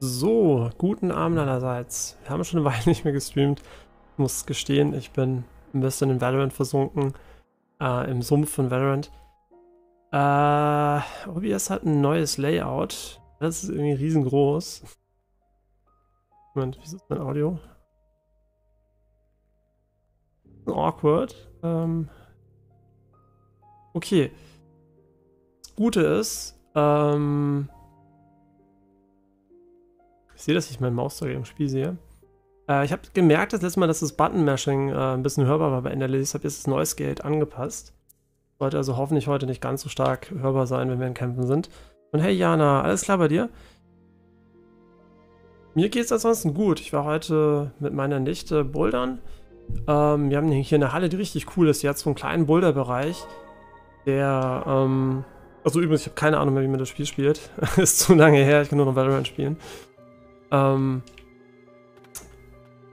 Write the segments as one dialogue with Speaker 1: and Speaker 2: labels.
Speaker 1: So, guten Abend allerseits. Wir haben schon eine Weile nicht mehr gestreamt. Ich muss gestehen, ich bin ein bisschen in Valorant versunken. Äh, Im Sumpf von Valorant. Äh, OBS hat ein neues Layout. Das ist irgendwie riesengroß. Moment, wie ist mein Audio? Awkward. Ähm, okay. Das Gute ist, ähm, sehe, dass ich meinen Mauszeiger im Spiel sehe. Äh, ich habe gemerkt das letzte Mal, dass das Button-Mashing äh, ein bisschen hörbar war bei Enderlist. Ich habe jetzt das Noise Gate angepasst. Sollte also hoffentlich heute nicht ganz so stark hörbar sein, wenn wir in Kämpfen sind. Und hey Jana, alles klar bei dir? Mir geht es ansonsten gut. Ich war heute mit meiner Nichte bouldern. Ähm, wir haben hier eine Halle, die richtig cool ist. Die hat so einen kleinen Boulderbereich, der, ähm, also übrigens, ich habe keine Ahnung mehr, wie man das Spiel spielt. ist zu lange her, ich kann nur noch Valorant spielen. Ähm,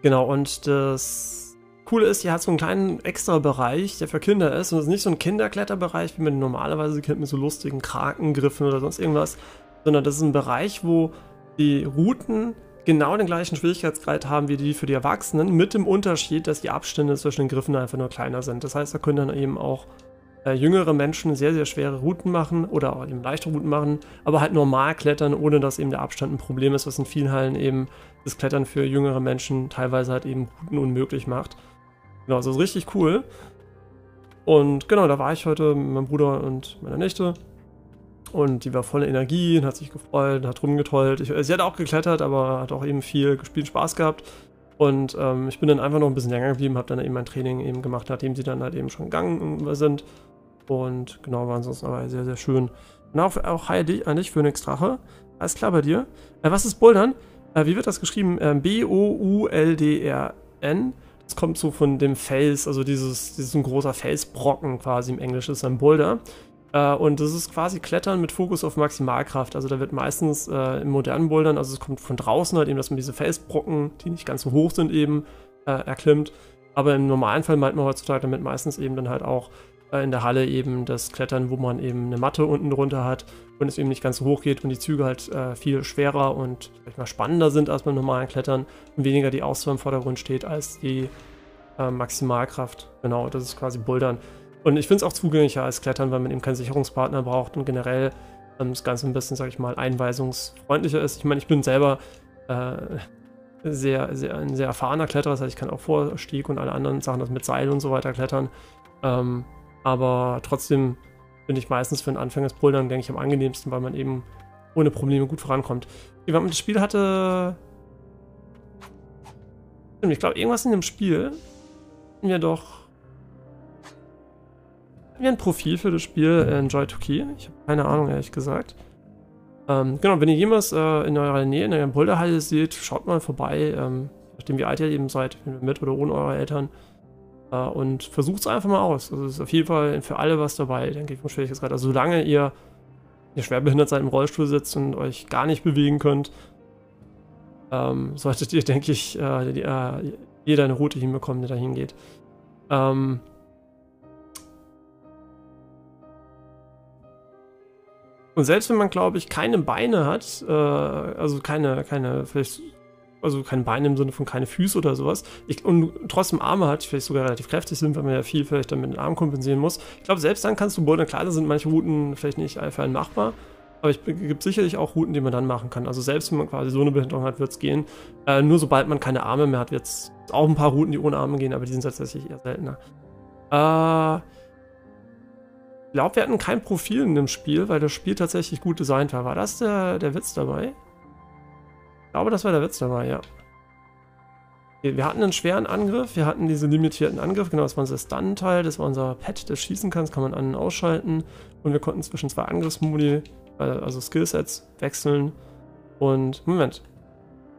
Speaker 1: genau, und das Coole ist, hier hat so einen kleinen extra Bereich, der für Kinder ist. Und das ist nicht so ein Kinderkletterbereich, wie man normalerweise kennt, mit so lustigen Krakengriffen oder sonst irgendwas. Sondern das ist ein Bereich, wo die Routen genau den gleichen Schwierigkeitsgrad haben wie die für die Erwachsenen, mit dem Unterschied, dass die Abstände zwischen den Griffen einfach nur kleiner sind. Das heißt, da können dann eben auch äh, jüngere Menschen sehr, sehr schwere Routen machen oder auch eben leichte Routen machen, aber halt normal klettern, ohne dass eben der Abstand ein Problem ist, was in vielen Hallen eben das Klettern für jüngere Menschen teilweise halt eben Routen unmöglich macht. Genau, also richtig cool. Und genau, da war ich heute mit meinem Bruder und meiner Nichte. Und die war voller Energie und hat sich gefreut, hat rumgetollt. Ich, sie hat auch geklettert, aber hat auch eben viel gespielt, Spaß gehabt. Und ähm, ich bin dann einfach noch ein bisschen länger geblieben, habe dann eben mein Training eben gemacht, nachdem sie dann halt eben schon gegangen sind. Und genau, war ansonsten aber sehr, sehr schön. Und auch, auch hi an dich, Phoenix Drache. Alles klar bei dir? Äh, was ist Bouldern? Äh, wie wird das geschrieben? Äh, B-O-U-L-D-R-N. Das kommt so von dem Fels, also dieses, dieses ein großer Felsbrocken quasi im Englischen ist ein Boulder. Äh, und das ist quasi Klettern mit Fokus auf Maximalkraft. Also da wird meistens äh, im modernen Bouldern, also es kommt von draußen halt eben, dass man diese Felsbrocken, die nicht ganz so hoch sind, eben äh, erklimmt. Aber im normalen Fall meint man heutzutage damit meistens eben dann halt auch äh, in der Halle eben das Klettern, wo man eben eine Matte unten drunter hat und es eben nicht ganz so hoch geht und die Züge halt äh, viel schwerer und vielleicht mal spannender sind als beim normalen Klettern und weniger die Ausdauer im Vordergrund steht als die äh, Maximalkraft. Genau, das ist quasi Bouldern. Und ich finde es auch zugänglicher als Klettern, weil man eben keinen Sicherungspartner braucht und generell ähm, das Ganze ein bisschen, sag ich mal, einweisungsfreundlicher ist. Ich meine, ich bin selber äh, sehr, sehr, ein sehr erfahrener Kletterer, das heißt, ich kann auch Vorstieg und alle anderen Sachen, das mit Seil und so weiter klettern. Ähm, aber trotzdem bin ich meistens für einen Anfänger das Bouldern, denke ich, am angenehmsten, weil man eben ohne Probleme gut vorankommt. Man das Spiel hatte. Ich glaube, irgendwas in dem Spiel mir doch wir ein Profil für das Spiel Enjoy to Key. Ich habe keine Ahnung, ehrlich gesagt. Ähm, genau, wenn ihr jemals äh, in eurer Nähe in einer Boulderhalle seht, schaut mal vorbei, ähm, nachdem wie alt ihr eben seid, mit oder ohne eure Eltern. Äh, und versucht es einfach mal aus. Also es ist auf jeden Fall für alle was dabei, denke ich, vom Schwierigkeitsgrad. Also solange ihr, ihr schwerbehindert seid, im Rollstuhl sitzt und euch gar nicht bewegen könnt, ähm, solltet ihr, denke ich, äh, die, äh, jeder eine Route hinbekommen, die da hingeht. Ähm, Und selbst wenn man, glaube ich, keine Beine hat, äh, also keine, keine, vielleicht, also keine Beine im Sinne von keine Füße oder sowas, ich, und trotzdem Arme hat, vielleicht sogar relativ kräftig sind, weil man ja viel vielleicht dann mit den Armen kompensieren muss. Ich glaube, selbst dann kannst du bouldern. Klar, da sind manche Routen vielleicht nicht einfach machbar, aber es gibt sicherlich auch Routen, die man dann machen kann. Also selbst wenn man quasi so eine Behinderung hat, wird es gehen. Äh, nur sobald man keine Arme mehr hat, wird es auch ein paar Routen, die ohne Arme gehen, aber die sind tatsächlich eher seltener. Äh, ich glaube, wir hatten kein Profil in dem Spiel, weil das Spiel tatsächlich gut designt war. War das der, der Witz dabei? Ich glaube, das war der Witz dabei, ja. Wir hatten einen schweren Angriff, wir hatten diesen limitierten Angriff, genau, das war unser Stun-Teil, das war unser Pet, das schießen kann, das kann man an- und ausschalten. Und wir konnten zwischen zwei Angriffsmodi, äh, also Skillsets, wechseln. Und, Moment.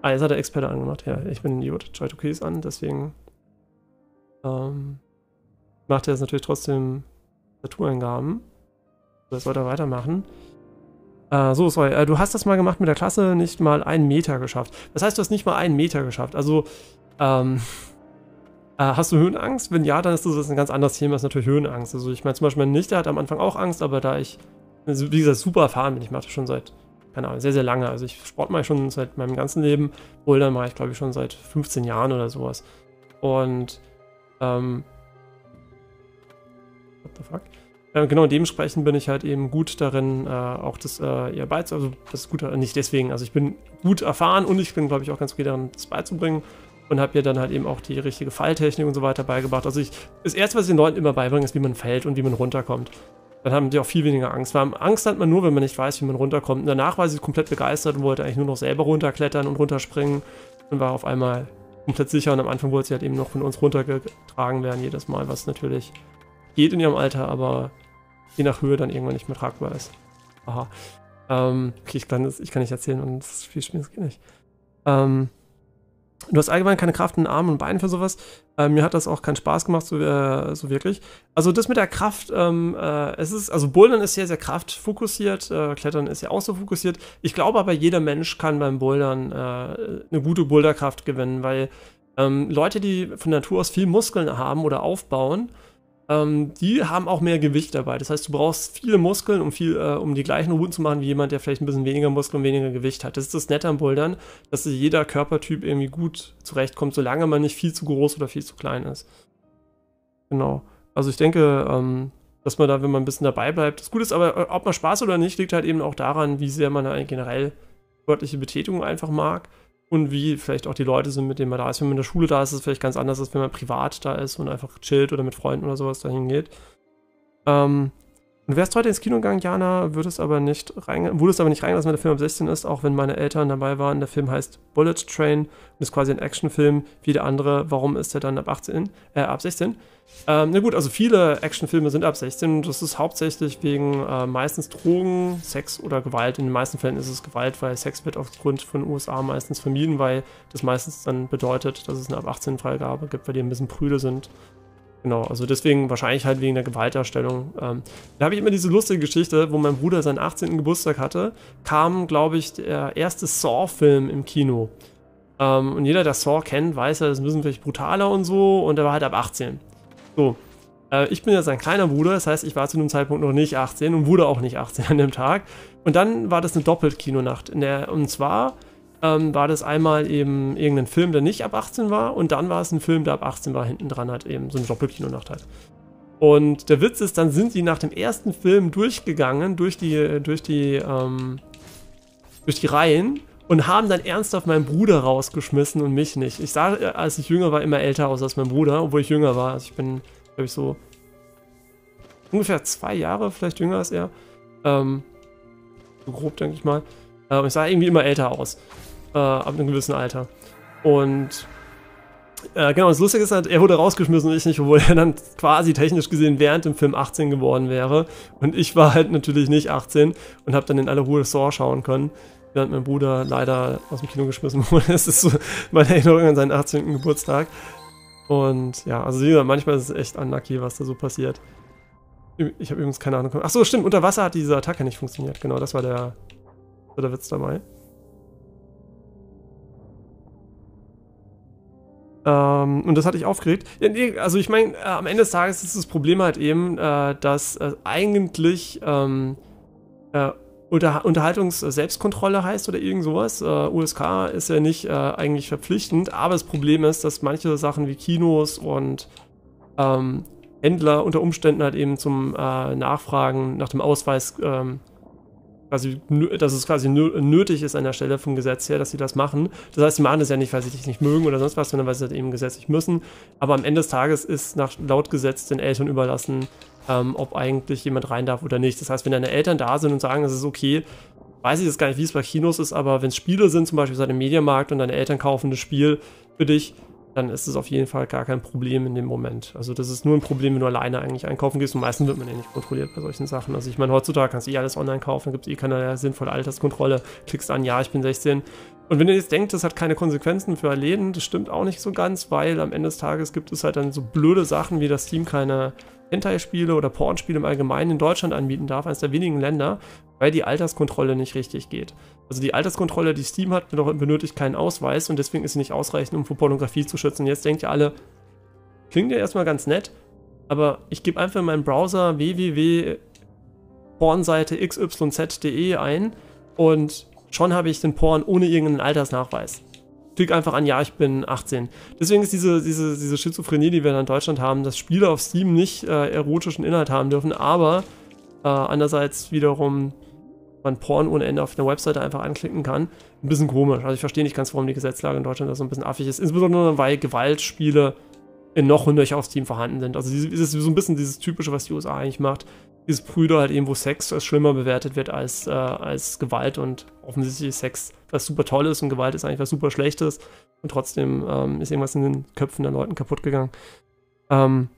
Speaker 1: Ah, jetzt hat der Experte angemacht, ja, ich bin ein Idiot, Try to Keys an, deswegen ähm, macht er es natürlich trotzdem Tastatureingaben. Das sollte er weitermachen. Äh, so, sorry. Äh, du hast das mal gemacht mit der Klasse, nicht mal einen Meter geschafft. Das heißt, du hast nicht mal einen Meter geschafft. Also, ähm, äh, hast du Höhenangst? Wenn ja, dann ist das ein ganz anderes Thema, ist natürlich Höhenangst. Also, ich meine, zum Beispiel meine Nichte hat am Anfang auch Angst, aber da ich, also, wie gesagt, super erfahren bin, ich mache das schon seit keine Ahnung, sehr, sehr lange. Also ich Sport mache schon seit meinem ganzen Leben. Bouldern mache ich, glaube ich, schon seit 15 Jahren oder sowas. Und, ähm, what the fuck? Äh, genau, dementsprechend bin ich halt eben gut darin, äh, auch das äh, ihr beizubringen. Also, das ist gut, äh, nicht deswegen. Also, ich bin gut erfahren und ich bin, glaube ich, auch ganz gut darin, das beizubringen. Und habe ihr dann halt eben auch die richtige Falltechnik und so weiter beigebracht. Also, ich, das Erste, was ich den Leuten immer beibringe, ist, wie man fällt und wie man runterkommt. Dann haben die auch viel weniger Angst. Weil Angst hat man nur, wenn man nicht weiß, wie man runterkommt. Und danach war sie komplett begeistert und wollte eigentlich nur noch selber runterklettern und runterspringen und war auf einmal komplett sicher. Und am Anfang wollte sie halt eben noch von uns runtergetragen werden, jedes Mal, was natürlich geht in ihrem Alter, aber je nach Höhe dann irgendwann nicht mehr tragbar ist. Aha. Ähm, okay, ich kann, das, ich kann nicht erzählen und das Spiel geht nicht. Ähm, du hast allgemein keine Kraft in den Armen und Beinen für sowas. Ähm, mir hat das auch keinen Spaß gemacht, so, äh, so wirklich. Also das mit der Kraft, ähm, äh, es ist, also Bouldern ist sehr, sehr kraftfokussiert, äh, Klettern ist ja auch so fokussiert. Ich glaube aber, jeder Mensch kann beim Bouldern äh, eine gute Boulderkraft gewinnen, weil ähm, Leute, die von Natur aus viel Muskeln haben oder aufbauen, ähm, die haben auch mehr Gewicht dabei. Das heißt, du brauchst viele Muskeln, um, viel, äh, um die gleichen Routen zu machen wie jemand, der vielleicht ein bisschen weniger Muskeln und weniger Gewicht hat. Das ist das Nette am Bouldern, dass jeder Körpertyp irgendwie gut zurechtkommt, solange man nicht viel zu groß oder viel zu klein ist. Genau. Also ich denke, ähm, dass man da, wenn man ein bisschen dabei bleibt, das Gute ist, aber ob man Spaß oder nicht, liegt halt eben auch daran, wie sehr man da generell sportliche Betätigung einfach mag und wie vielleicht auch die Leute sind, mit denen man da ist. Wenn man in der Schule da ist, ist es vielleicht ganz anders, als wenn man privat da ist und einfach chillt oder mit Freunden oder sowas dahin geht. Ähm, Du wärst heute ins Kino gegangen, Jana, würdest aber nicht rein, wurdest aber nicht reingelassen, wenn der Film ab 16 ist, auch wenn meine Eltern dabei waren. Der Film heißt Bullet Train und ist quasi ein Actionfilm wie der andere. Warum ist er dann ab 18, äh, ab 16? Ähm, na gut, also viele Actionfilme sind ab 16 und das ist hauptsächlich wegen äh, meistens Drogen, Sex oder Gewalt. In den meisten Fällen ist es Gewalt, weil Sex wird aufgrund von USA meistens vermieden, weil das meistens dann bedeutet, dass es eine ab 18 Freigabe gibt, weil die ein bisschen prüde sind. Genau, also deswegen wahrscheinlich halt wegen der Gewaltdarstellung. Ähm, da habe ich immer diese lustige Geschichte, wo mein Bruder seinen 18. Geburtstag hatte, kam, glaube ich, der erste Saw-Film im Kino. Ähm, und jeder, der Saw kennt, weiß ja, das müssen vielleicht brutaler und so, und er war halt ab 18. So, äh, ich bin ja sein kleiner Bruder, das heißt, ich war zu dem Zeitpunkt noch nicht 18 und wurde auch nicht 18 an dem Tag. Und dann war das eine Doppelt-Kinonacht. Und zwar ähm, war das einmal eben irgendein Film, der nicht ab 18 war und dann war es ein Film, der ab 18 war, hinten dran hat eben so eine Doppelkinonacht halt. Und der Witz ist, dann sind die nach dem ersten Film durchgegangen, durch die, durch die, ähm, durch die Reihen und haben dann ernsthaft meinen Bruder rausgeschmissen und mich nicht. Ich sah, als ich jünger war, immer älter aus als mein Bruder, obwohl ich jünger war. Also ich bin, glaube ich, so ungefähr zwei Jahre vielleicht jünger als er. Ähm, so grob, denke ich mal. Äh, ich sah irgendwie immer älter aus äh, ab einem gewissen Alter. Und äh, genau, das Lustige ist halt, er wurde rausgeschmissen und ich nicht, obwohl er dann quasi technisch gesehen während dem Film 18 geworden wäre. Und ich war halt natürlich nicht 18 und habe dann in aller Ruhe Saw schauen können, während mein Bruder leider aus dem Kino geschmissen wurde. Das ist so meine Erinnerung an seinen 18. Geburtstag. Und ja, also wie gesagt, manchmal ist es echt unlucky, was da so passiert. Ich habe übrigens keine Ahnung. Achso, stimmt, unter Wasser hat diese Attacke nicht funktioniert. Genau, das war der, war der Witz dabei. Ähm, und das hatte ich aufgeregt. Also ich meine, äh, am Ende des Tages ist das Problem halt eben, äh, dass äh, eigentlich ähm, äh, Unter Unterhaltungs-Selbstkontrolle heißt oder irgend sowas. Äh, USK ist ja nicht äh, eigentlich verpflichtend, aber das Problem ist, dass manche Sachen wie Kinos und ähm, Händler unter Umständen halt eben zum Nachfragen nach dem Ausweis ähm, quasi, dass es quasi nötig ist an der Stelle vom Gesetz her, dass sie das machen. Das heißt, sie machen das ja nicht, weil sie dich nicht mögen oder sonst was, sondern weil sie das eben gesetzlich müssen. Aber am Ende des Tages ist nach laut Gesetz den Eltern überlassen, ähm, ob eigentlich jemand rein darf oder nicht. Das heißt, wenn deine Eltern da sind und sagen, es ist okay, weiß ich jetzt gar nicht, wie es bei Kinos ist, aber wenn es Spiele sind, zum Beispiel seit dem Mediamarkt und deine Eltern kaufen das Spiel für dich, dann ist es auf jeden Fall gar kein Problem in dem Moment. Also das ist nur ein Problem, wenn du alleine eigentlich einkaufen gehst und meistens wird man ja nicht kontrolliert bei solchen Sachen. Also ich meine, heutzutage kannst du eh alles online kaufen, gibt es eh keine sinnvolle Alterskontrolle, klickst an, ja, ich bin 16. Und wenn ihr jetzt denkt, das hat keine Konsequenzen für Läden, das stimmt auch nicht so ganz, weil am Ende des Tages gibt es halt dann so blöde Sachen, wie das Team keine Hentai-Spiele oder Pornspiele im Allgemeinen in Deutschland anbieten darf, eines der wenigen Länder, weil die Alterskontrolle nicht richtig geht. Also die Alterskontrolle, die Steam hat, benötigt keinen Ausweis und deswegen ist sie nicht ausreichend, um vor Pornografie zu schützen. Jetzt denkt ihr alle, klingt ja erstmal ganz nett, aber ich gebe einfach in meinen Browser www.pornseite xyz.de ein und schon habe ich den Porn ohne irgendeinen Altersnachweis. Klick einfach an, ja, ich bin 18. Deswegen ist diese, diese, diese Schizophrenie, die wir in Deutschland haben, dass Spiele auf Steam nicht äh, erotischen Inhalt haben dürfen, aber äh, andererseits wiederum man Porn ohne Ende auf der Webseite einfach anklicken kann. Ein bisschen komisch. Also ich verstehe nicht ganz, warum die Gesetzlage in Deutschland da so ein bisschen affig ist. Insbesondere, weil Gewaltspiele in noch und auf Steam vorhanden sind. Also es ist so ein bisschen dieses Typische, was die USA eigentlich macht. Dieses Brüder halt eben, wo Sex als schlimmer bewertet wird als, äh, als Gewalt und offensichtlich Sex was super toll ist und Gewalt ist eigentlich was super Schlechtes und trotzdem ähm, ist irgendwas in den Köpfen der Leuten kaputt gegangen. Ähm,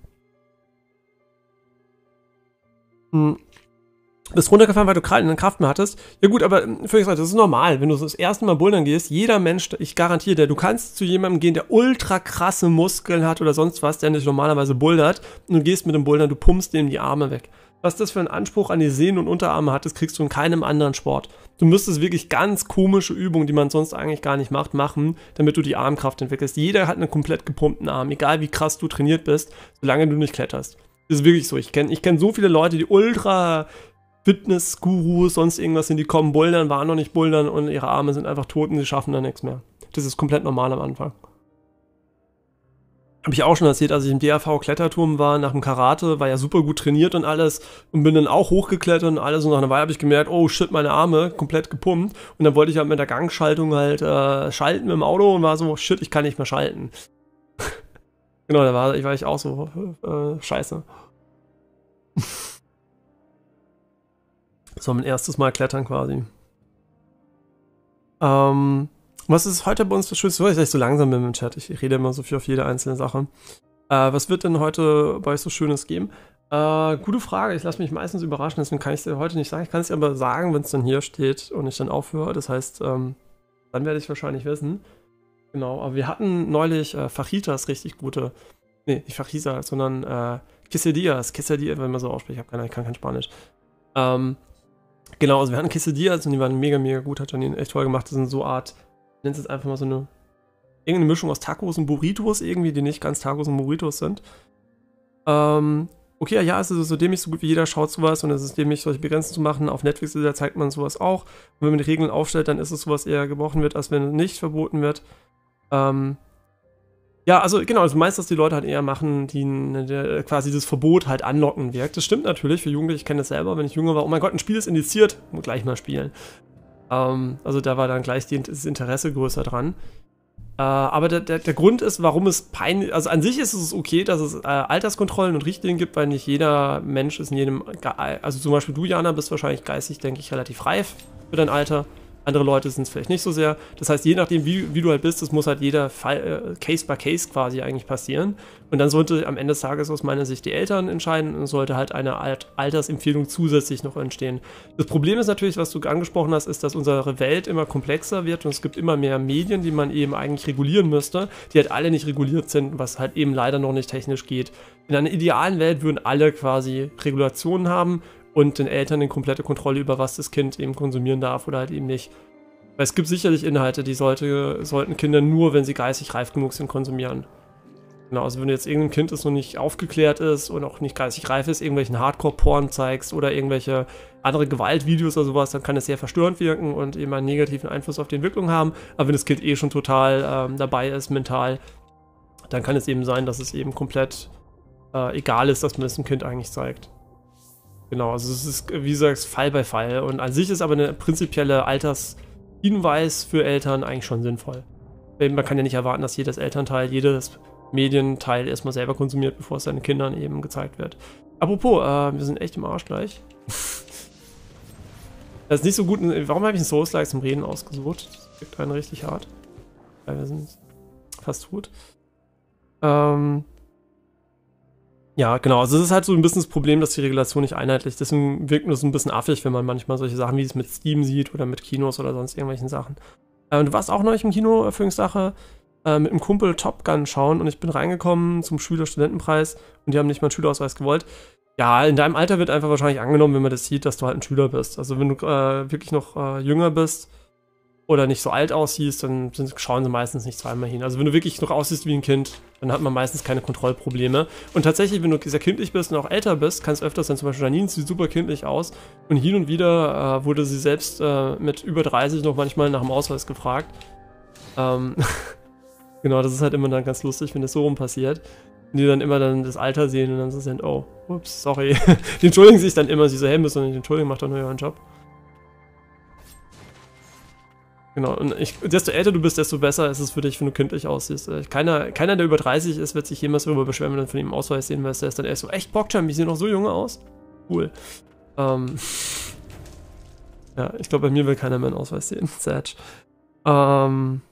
Speaker 1: hm bist runtergefallen, weil du keine Kraft mehr hattest. Ja gut, aber völlig ähm, recht, das ist normal. Wenn du das erste Mal bouldern gehst, jeder Mensch, ich garantiere dir, du kannst zu jemandem gehen, der ultra krasse Muskeln hat oder sonst was, der nicht normalerweise bouldert, und du gehst mit dem Bouldern, du pumpst dem die Arme weg. Was das für einen Anspruch an die Sehnen und Unterarme hat, das kriegst du in keinem anderen Sport. Du müsstest wirklich ganz komische Übungen, die man sonst eigentlich gar nicht macht, machen, damit du die Armkraft entwickelst. Jeder hat einen komplett gepumpten Arm, egal wie krass du trainiert bist, solange du nicht kletterst. Das ist wirklich so. Ich kenne ich kenn so viele Leute, die ultra Fitness-Gurus, sonst irgendwas sind, die kommen bouldern, waren noch nicht bouldern und ihre Arme sind einfach tot und sie schaffen dann nichts mehr. Das ist komplett normal am Anfang. Habe ich auch schon erzählt, als ich im DAV-Kletterturm war, nach dem Karate, war ja super gut trainiert und alles und bin dann auch hochgeklettert und alles und nach einer Weile habe ich gemerkt, oh shit, meine Arme, komplett gepumpt und dann wollte ich halt mit der Gangschaltung halt äh, schalten dem Auto und war so, shit, ich kann nicht mehr schalten. genau, da war ich, war ich auch so, äh, scheiße. Das war mein erstes Mal klettern quasi. Ähm, was ist heute bei uns das Schönste? Ich so langsam bin im Chat. Ich rede immer so viel auf jede einzelne Sache. Äh, was wird denn heute bei euch so Schönes geben? Äh, gute Frage. Ich lasse mich meistens überraschen, deswegen kann ich es dir heute nicht sagen. Ich kann es dir aber sagen, wenn es dann hier steht und ich dann aufhöre. Das heißt, ähm, dann werde ich wahrscheinlich wissen. Genau, aber wir hatten neulich äh, Fajitas richtig gute. Nee, nicht Fajita, sondern äh, Quesadillas. Quesadillas, wenn man so ausspricht. Ich, keine, ich kann kein Spanisch. Ähm, Genau, also wir hatten Quesadillas und die waren mega, mega gut, hat Janine echt toll gemacht. Das sind so Art, nenne es jetzt einfach mal so eine, irgendeine Mischung aus Tacos und Burritos irgendwie, die nicht ganz Tacos und Burritos sind. Ähm, okay, ja, es ist so dämlich, so gut wie jeder schaut sowas und es ist dämlich, solche Begrenzen zu machen. Auf Netflix da zeigt man sowas auch. Und wenn man die Regeln aufstellt, dann ist es sowas eher gebrochen wird, als wenn es nicht verboten wird. Ähm, ja, also genau, also meist, dass die Leute halt eher machen, die ne, quasi das Verbot halt anlocken wirkt. Das stimmt natürlich für Jugendliche, ich kenne das selber, wenn ich jünger war, oh mein Gott, ein Spiel ist indiziert, gleich mal spielen. Ähm, also da war dann gleich die, das Interesse größer dran. Äh, aber der, der, der, Grund ist, warum es peinlich, also an sich ist es okay, dass es äh, Alterskontrollen und Richtlinien gibt, weil nicht jeder Mensch ist in jedem, also zum Beispiel du, Jana, bist wahrscheinlich geistig, denke ich, relativ reif für dein Alter. Andere Leute sind es vielleicht nicht so sehr. Das heißt, je nachdem, wie, wie du halt bist, das muss halt jeder Fall, äh, Case by Case quasi eigentlich passieren. Und dann sollte am Ende des Tages aus meiner Sicht die Eltern entscheiden und sollte halt eine Alt Altersempfehlung zusätzlich noch entstehen. Das Problem ist natürlich, was du angesprochen hast, ist, dass unsere Welt immer komplexer wird und es gibt immer mehr Medien, die man eben eigentlich regulieren müsste, die halt alle nicht reguliert sind, was halt eben leider noch nicht technisch geht. In einer idealen Welt würden alle quasi Regulationen haben und den Eltern eine komplette Kontrolle über was das Kind eben konsumieren darf oder halt eben nicht. Weil es gibt sicherlich Inhalte, die sollte, sollten Kinder nur, wenn sie geistig reif genug sind, konsumieren. Genau, also wenn jetzt irgendein Kind das noch nicht aufgeklärt ist und auch nicht geistig reif ist, irgendwelchen Hardcore-Porn zeigst oder irgendwelche andere Gewaltvideos oder sowas, dann kann es sehr verstörend wirken und eben einen negativen Einfluss auf die Entwicklung haben. Aber wenn das Kind eh schon total ähm, dabei ist, mental, dann kann es eben sein, dass es eben komplett äh, egal ist, dass man es dem Kind eigentlich zeigt. Genau, also es ist, wie gesagt, Fall bei Fall. Und an sich ist aber eine prinzipielle Altershinweis für Eltern eigentlich schon sinnvoll. Man kann ja nicht erwarten, dass jedes Elternteil, jedes Medienteil erstmal selber konsumiert, bevor es seinen Kindern eben gezeigt wird. Apropos, äh, wir sind echt im Arsch gleich. das ist nicht so gut. Warum habe ich einen Souls-like zum Reden ausgesucht? Das wirkt einen richtig hart. Weil wir sind fast tot. Ähm, ja, genau. Also es ist halt so ein bisschen das Problem, dass die Regulation nicht einheitlich ist. Deswegen wirkt nur so ein bisschen affig, wenn man manchmal solche Sachen wie es mit Steam sieht oder mit Kinos oder sonst irgendwelchen Sachen. Äh, du warst auch neulich im Kino, Erfüllungssache, äh, mit einem Kumpel Top Gun schauen und ich bin reingekommen zum Schüler-Studentenpreis und die haben nicht mal einen Schülerausweis gewollt. Ja, in deinem Alter wird einfach wahrscheinlich angenommen, wenn man das sieht, dass du halt ein Schüler bist. Also wenn du äh, wirklich noch äh, jünger bist, oder nicht so alt aussiehst, dann sind, schauen sie meistens nicht zweimal hin. Also wenn du wirklich noch aussiehst wie ein Kind, dann hat man meistens keine Kontrollprobleme. Und tatsächlich, wenn du sehr kindlich bist und auch älter bist, kann es öfters sein, zum Beispiel Janine sieht super kindlich aus und hin und wieder äh, wurde sie selbst äh, mit über 30 noch manchmal nach dem Ausweis gefragt. Ähm, genau, das ist halt immer dann ganz lustig, wenn das so rum passiert. Und die dann immer dann das Alter sehen und dann so sind, oh, ups, sorry. die entschuldigen sich dann immer, sie so, hey, müssen nicht entschuldigen, macht doch nur euren Job. Genau, und ich, desto älter du bist, desto besser ist es für dich, wenn du kindlich aussiehst. Äh, keiner, keiner, der über 30 ist, wird sich jemals darüber beschweren, wenn du von ihm Ausweis sehen wirst. Der ist dann erst so, echt Bockjam, ich sehe noch so junge aus. Cool. Ähm, ja, ich glaube, bei mir will keiner mehr einen Ausweis sehen. Sad. Ähm,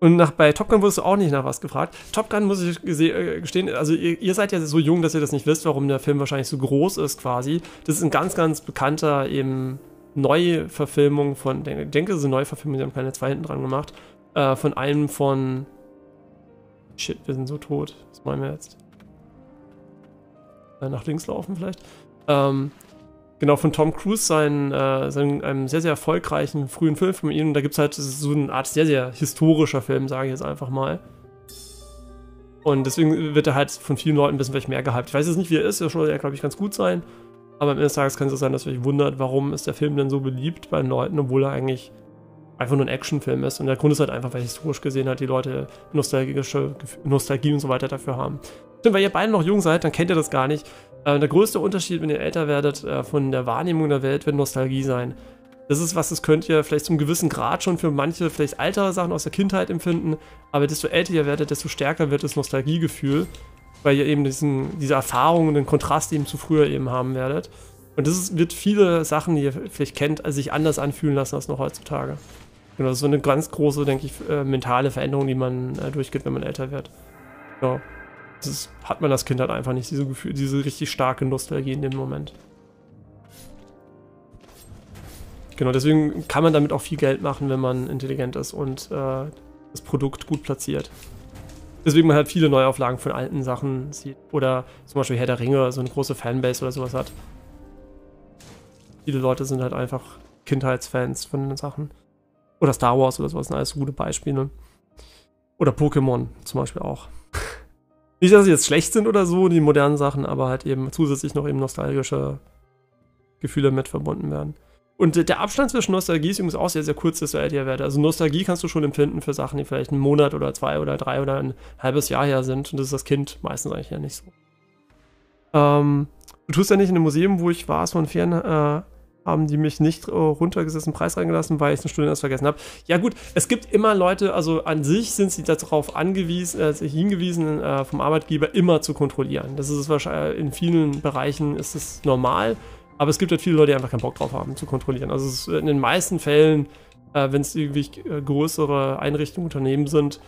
Speaker 1: und nach, bei Top Gun wurdest du auch nicht nach was gefragt. Top Gun muss ich äh, gestehen, also ihr, ihr, seid ja so jung, dass ihr das nicht wisst, warum der Film wahrscheinlich so groß ist quasi. Das ist ein ganz, ganz bekannter eben Neuverfilmung von, ich denke, es ist eine Neuverfilmung, sie haben keine zwei hinten dran gemacht, äh, von einem von. Shit, wir sind so tot. Was meinen wir jetzt? Äh, nach links laufen vielleicht. Ähm, genau, von Tom Cruise, sein, äh, sein, einem sehr, sehr erfolgreichen frühen Film von ihm. Da gibt es halt so eine Art sehr, sehr historischer Film, sage ich jetzt einfach mal. Und deswegen wird er halt von vielen Leuten ein bisschen mehr gehypt. Ich weiß jetzt nicht, wie er ist, er soll ja, glaube ich, ganz gut sein. Aber am Ende des Tages kann es sein, dass ihr euch wundert, warum ist der Film denn so beliebt bei den Leuten, obwohl er eigentlich einfach nur ein Actionfilm ist. Und der Grund ist halt einfach, weil historisch gesehen halt die Leute nostalgische Nostalgie und so weiter dafür haben. Stimmt, weil ihr beide noch jung seid, dann kennt ihr das gar nicht. Äh, der größte Unterschied, wenn ihr älter werdet, äh, von der Wahrnehmung der Welt wird Nostalgie sein. Das ist was, das könnt ihr vielleicht zum gewissen Grad schon für manche vielleicht ältere Sachen aus der Kindheit empfinden, aber desto älter ihr werdet, desto stärker wird das Nostalgiegefühl weil ihr eben diesen, diese Erfahrung und den Kontrast eben zu früher eben haben werdet. Und das ist, wird viele Sachen, die ihr vielleicht kennt, sich anders anfühlen lassen als noch heutzutage. Genau, das ist so eine ganz große, denke ich, äh, mentale Veränderung, die man äh, durchgeht, wenn man älter wird. Ja. Das ist, hat man das Kind halt einfach nicht, diese Gefühl, diese richtig starke Nostalgie in dem Moment. Genau, deswegen kann man damit auch viel Geld machen, wenn man intelligent ist und äh, das Produkt gut platziert. Deswegen man halt viele Neuauflagen von alten Sachen sieht. Oder zum Beispiel Herr der Ringe, so eine große Fanbase oder sowas hat. Viele Leute sind halt einfach Kindheitsfans von den Sachen. Oder Star Wars oder sowas sind alles gute Beispiele. Oder Pokémon zum Beispiel auch. Nicht, dass sie jetzt schlecht sind oder so, die modernen Sachen, aber halt eben zusätzlich noch eben nostalgische Gefühle mit verbunden werden. Und der Abstand zwischen Nostalgie ist übrigens auch sehr, sehr kurz, desto älter ihr werdet. Also Nostalgie kannst du schon empfinden für Sachen, die vielleicht einen Monat oder zwei oder drei oder ein halbes Jahr her sind. Und das ist das Kind meistens eigentlich ja nicht so. Ähm, du tust ja nicht in dem Museum, wo ich war, so ein Fern, äh, haben die mich nicht äh, runtergesetzten Preis reingelassen, weil ich den Studien erst vergessen habe. Ja gut, es gibt immer Leute, also an sich sind sie darauf angewiesen, äh, hingewiesen, äh, vom Arbeitgeber immer zu kontrollieren. Das ist wahrscheinlich, in vielen Bereichen ist es normal. Aber es gibt halt viele Leute, die einfach keinen Bock drauf haben, zu kontrollieren. Also es, in den meisten Fällen, äh, wenn es irgendwie äh, größere Einrichtungen, Unternehmen sind,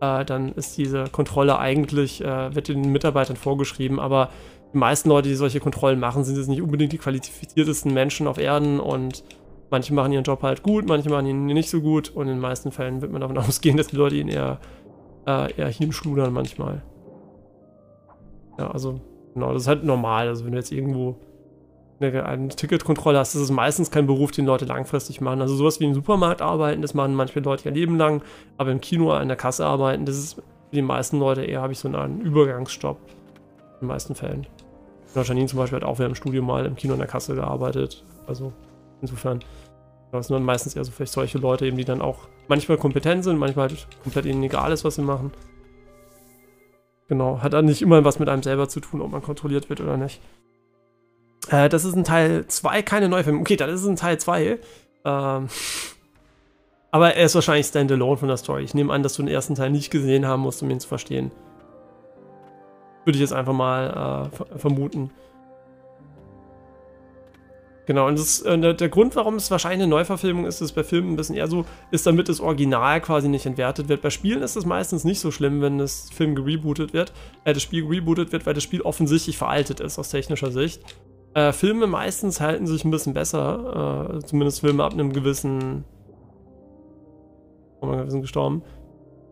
Speaker 1: äh, dann ist diese Kontrolle eigentlich, äh, wird den Mitarbeitern vorgeschrieben. Aber die meisten Leute, die solche Kontrollen machen, sind jetzt nicht unbedingt die qualifiziertesten Menschen auf Erden und manche machen ihren Job halt gut, manche machen ihn nicht so gut und in den meisten Fällen wird man davon ausgehen, dass die Leute ihn eher, äh, eher hinschludern manchmal. Ja, also genau, das ist halt normal. Also wenn du jetzt irgendwo eine, eine Ticketkontrolle hast, das ist meistens kein Beruf, den Leute langfristig machen. Also sowas wie im Supermarkt arbeiten, das machen manche Leute ihr Leben lang, aber im Kino an der Kasse arbeiten, das ist für die meisten Leute eher, habe ich so einen Übergangsjob. In den meisten Fällen. Janine zum Beispiel hat auch während dem Studium mal im Kino an der Kasse gearbeitet. Also insofern. Das sind dann meistens eher so vielleicht solche Leute, eben, die dann auch manchmal kompetent sind, manchmal halt komplett ihnen egal ist, was sie machen. Genau, hat dann nicht immer was mit einem selber zu tun, ob man kontrolliert wird oder nicht. Äh, das ist ein Teil 2, keine Neufilm. Okay, das ist ein Teil 2. Ähm, aber er ist wahrscheinlich standalone von der Story. Ich nehme an, dass du den ersten Teil nicht gesehen haben musst, um ihn zu verstehen. Würde ich jetzt einfach mal äh, vermuten. Genau, und das, äh, der, der, Grund, warum es wahrscheinlich eine Neuverfilmung ist, ist bei Filmen ein bisschen eher so, ist, damit das Original quasi nicht entwertet wird. Bei Spielen ist es meistens nicht so schlimm, wenn das Film gerebootet wird, äh, das Spiel gerebootet wird, weil das Spiel offensichtlich veraltet ist aus technischer Sicht. Äh, Filme meistens halten sich ein bisschen besser, äh, zumindest Filme ab einem gewissen. Oh mein Gott, wir sind gestorben.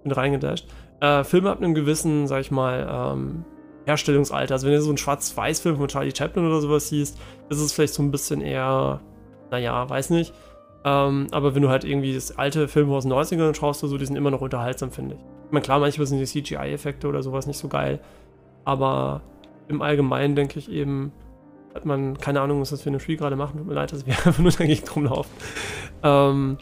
Speaker 1: Bin reingedasht. Äh, Filme ab einem gewissen, sag ich mal, ähm, Herstellungsalter. Also wenn du so einen Schwarz-Weiß-Film von Charlie Chaplin oder sowas siehst, ist es vielleicht so ein bisschen eher, naja, weiß nicht. Ähm, aber wenn du halt irgendwie das alte Film aus den 90ern schaust, so, die sind immer noch unterhaltsam, finde ich. Ich meine, klar, manchmal sind die CGI-Effekte oder sowas nicht so geil, aber im Allgemeinen denke ich eben, hat man keine Ahnung, was das für ein Spiel gerade machen. Tut mir leid, dass wir einfach nur dagegen rumlaufen. Ähm,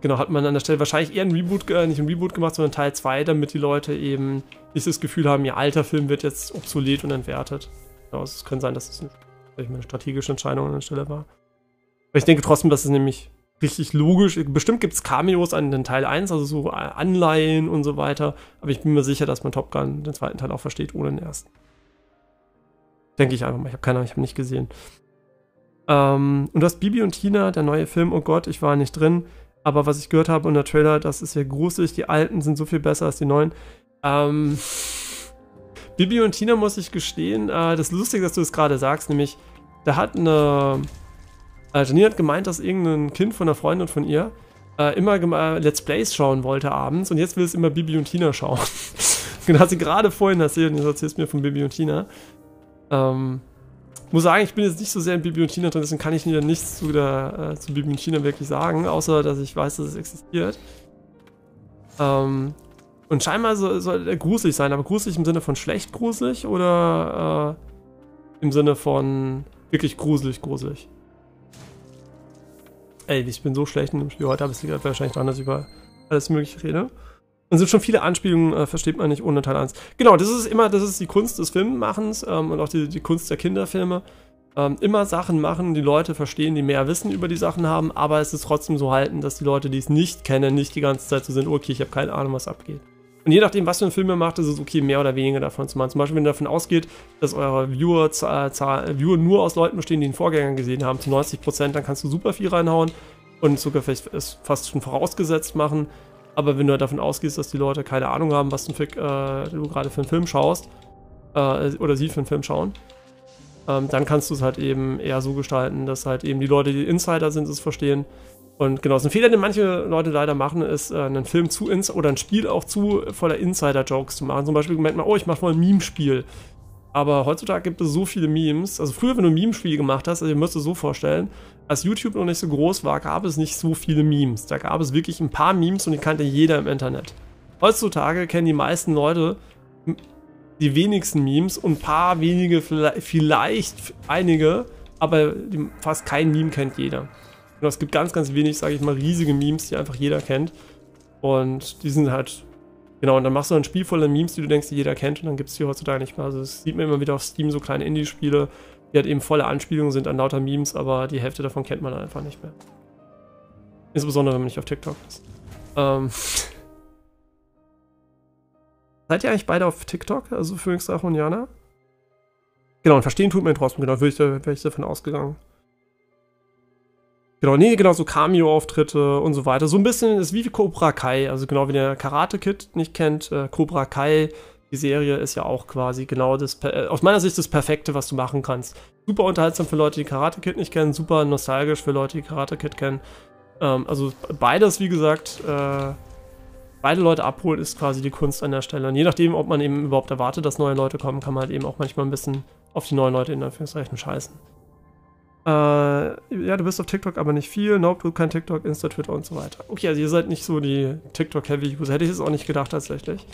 Speaker 1: genau, hat man an der Stelle wahrscheinlich eher ein Reboot, äh, nicht ein Reboot gemacht, sondern Teil 2, damit die Leute eben nicht das Gefühl haben, ihr alter Film wird jetzt obsolet und entwertet. Genau, es kann sein, dass das eine, eine strategische Entscheidung an der Stelle war. Aber ich denke trotzdem, dass es nämlich richtig logisch. Bestimmt gibt es Cameos an den Teil 1, also so Anleihen und so weiter. Aber ich bin mir sicher, dass man Top Gun den zweiten Teil auch versteht, ohne den ersten. Denke ich einfach mal. Ich habe keine Ahnung, ich habe nicht gesehen. Ähm, und du hast Bibi und Tina, der neue Film. Oh Gott, ich war nicht drin. Aber was ich gehört habe in der Trailer, das ist ja gruselig. Die alten sind so viel besser als die neuen. Ähm, Bibi und Tina muss ich gestehen. Äh, das ist lustig, dass du es das gerade sagst. Nämlich, da hat eine äh, Janine hat gemeint, dass irgendein Kind von einer Freundin von ihr äh, immer äh, Let's Plays schauen wollte abends und jetzt will es immer Bibi und Tina schauen. genau, hat sie gerade vorhin erzählt und jetzt erzählst mir von Bibi und Tina. Ähm, muss sagen, ich bin jetzt nicht so sehr in Bibi und Tina drin, deswegen kann ich dir nichts zu, der, äh, zu Bibi und Tina wirklich sagen, außer dass ich weiß, dass es existiert. Ähm, und scheinbar soll, soll er gruselig sein, aber gruselig im Sinne von schlecht gruselig oder äh, im Sinne von wirklich gruselig gruselig? Ey, ich bin so schlecht in dem Spiel heute, aber es liegt wahrscheinlich daran, dass ich über alles mögliche rede. Und sind schon viele Anspielungen, äh, versteht man nicht ohne Teil 1. Genau, das ist immer, das ist die Kunst des Filmmachens ähm, und auch die, die Kunst der Kinderfilme. Ähm, immer Sachen machen, die Leute verstehen, die mehr Wissen über die Sachen haben, aber es ist trotzdem so halten, dass die Leute, die es nicht kennen, nicht die ganze Zeit so sind, okay, ich habe keine Ahnung, was abgeht. Und je nachdem, was für einen Film ihr macht, ist es okay, mehr oder weniger davon zu machen. Zum Beispiel, wenn ihr davon ausgeht, dass eure Viewer, äh, Viewer nur aus Leuten bestehen, die den Vorgänger gesehen haben, zu 90%, dann kannst du super viel reinhauen und sogar vielleicht fast schon vorausgesetzt machen. Aber wenn du davon ausgehst, dass die Leute keine Ahnung haben, was du, äh, du gerade für einen Film schaust, äh, oder sie für einen Film schauen, ähm, dann kannst du es halt eben eher so gestalten, dass halt eben die Leute, die Insider sind, es verstehen. Und genau, so ein Fehler, den manche Leute leider machen, ist, äh, einen Film zu ins oder ein Spiel auch zu voller Insider-Jokes zu machen. Zum Beispiel merkt man, oh, ich mache mal ein Meme-Spiel. Aber heutzutage gibt es so viele Memes. Also früher, wenn du ein Meme-Spiel gemacht hast, also ihr müsst es so vorstellen, als YouTube noch nicht so groß war, gab es nicht so viele Memes. Da gab es wirklich ein paar Memes und die kannte jeder im Internet. Heutzutage kennen die meisten Leute die wenigsten Memes und ein paar wenige, vielleicht einige, aber fast kein Meme kennt jeder. Und es gibt ganz, ganz wenig, sage ich mal, riesige Memes, die einfach jeder kennt. Und die sind halt Genau, und dann machst du ein Spiel voller Memes, die du denkst, die jeder kennt, und dann gibt es die heutzutage nicht mehr. Also das sieht man immer wieder auf Steam, so kleine Indie-Spiele, die halt eben volle Anspielungen sind an lauter Memes, aber die Hälfte davon kennt man einfach nicht mehr. Insbesondere, wenn man nicht auf TikTok ist. Ähm. Seid ihr eigentlich beide auf TikTok, also Phoenix und Jana? Genau, und verstehen tut mir trotzdem, genau, wäre ich, davon ausgegangen. Genau, nee, genau, so Cameo-Auftritte und so weiter. So ein bisschen ist wie Cobra Kai. Also genau wie der Karate Kid nicht kennt, äh, Cobra Kai, die Serie ist ja auch quasi genau das, äh, aus meiner Sicht das Perfekte, was du machen kannst. Super unterhaltsam für Leute, die Karate Kid nicht kennen, super nostalgisch für Leute, die Karate Kid kennen. Ähm, also beides, wie gesagt, äh, beide Leute abholen, ist quasi die Kunst an der Stelle. Und je nachdem, ob man eben überhaupt erwartet, dass neue Leute kommen, kann man halt eben auch manchmal ein bisschen auf die neuen Leute in Anführungszeichen scheißen. Äh, ja, du bist auf TikTok, aber nicht viel. Nope, du kein TikTok, Insta, Twitter und so weiter. Okay, also ihr seid nicht so die TikTok-Heavy-User. Hätte ich es auch nicht gedacht tatsächlich.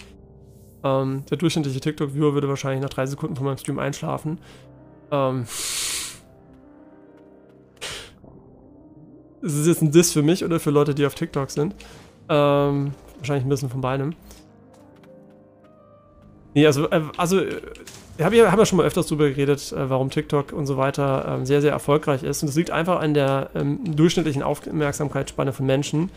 Speaker 1: Ähm, der durchschnittliche TikTok-Viewer würde wahrscheinlich nach drei Sekunden von meinem Stream einschlafen. Ähm. Ist es jetzt ein Diss für mich oder für Leute, die auf TikTok sind? Ähm, wahrscheinlich ein bisschen von beidem. Nee, also, äh, also hab ich, haben wir schon mal öfters darüber geredet, äh, warum TikTok und so weiter ähm, sehr, sehr erfolgreich ist. Und es liegt einfach an der ähm, durchschnittlichen Aufmerksamkeitsspanne von Menschen.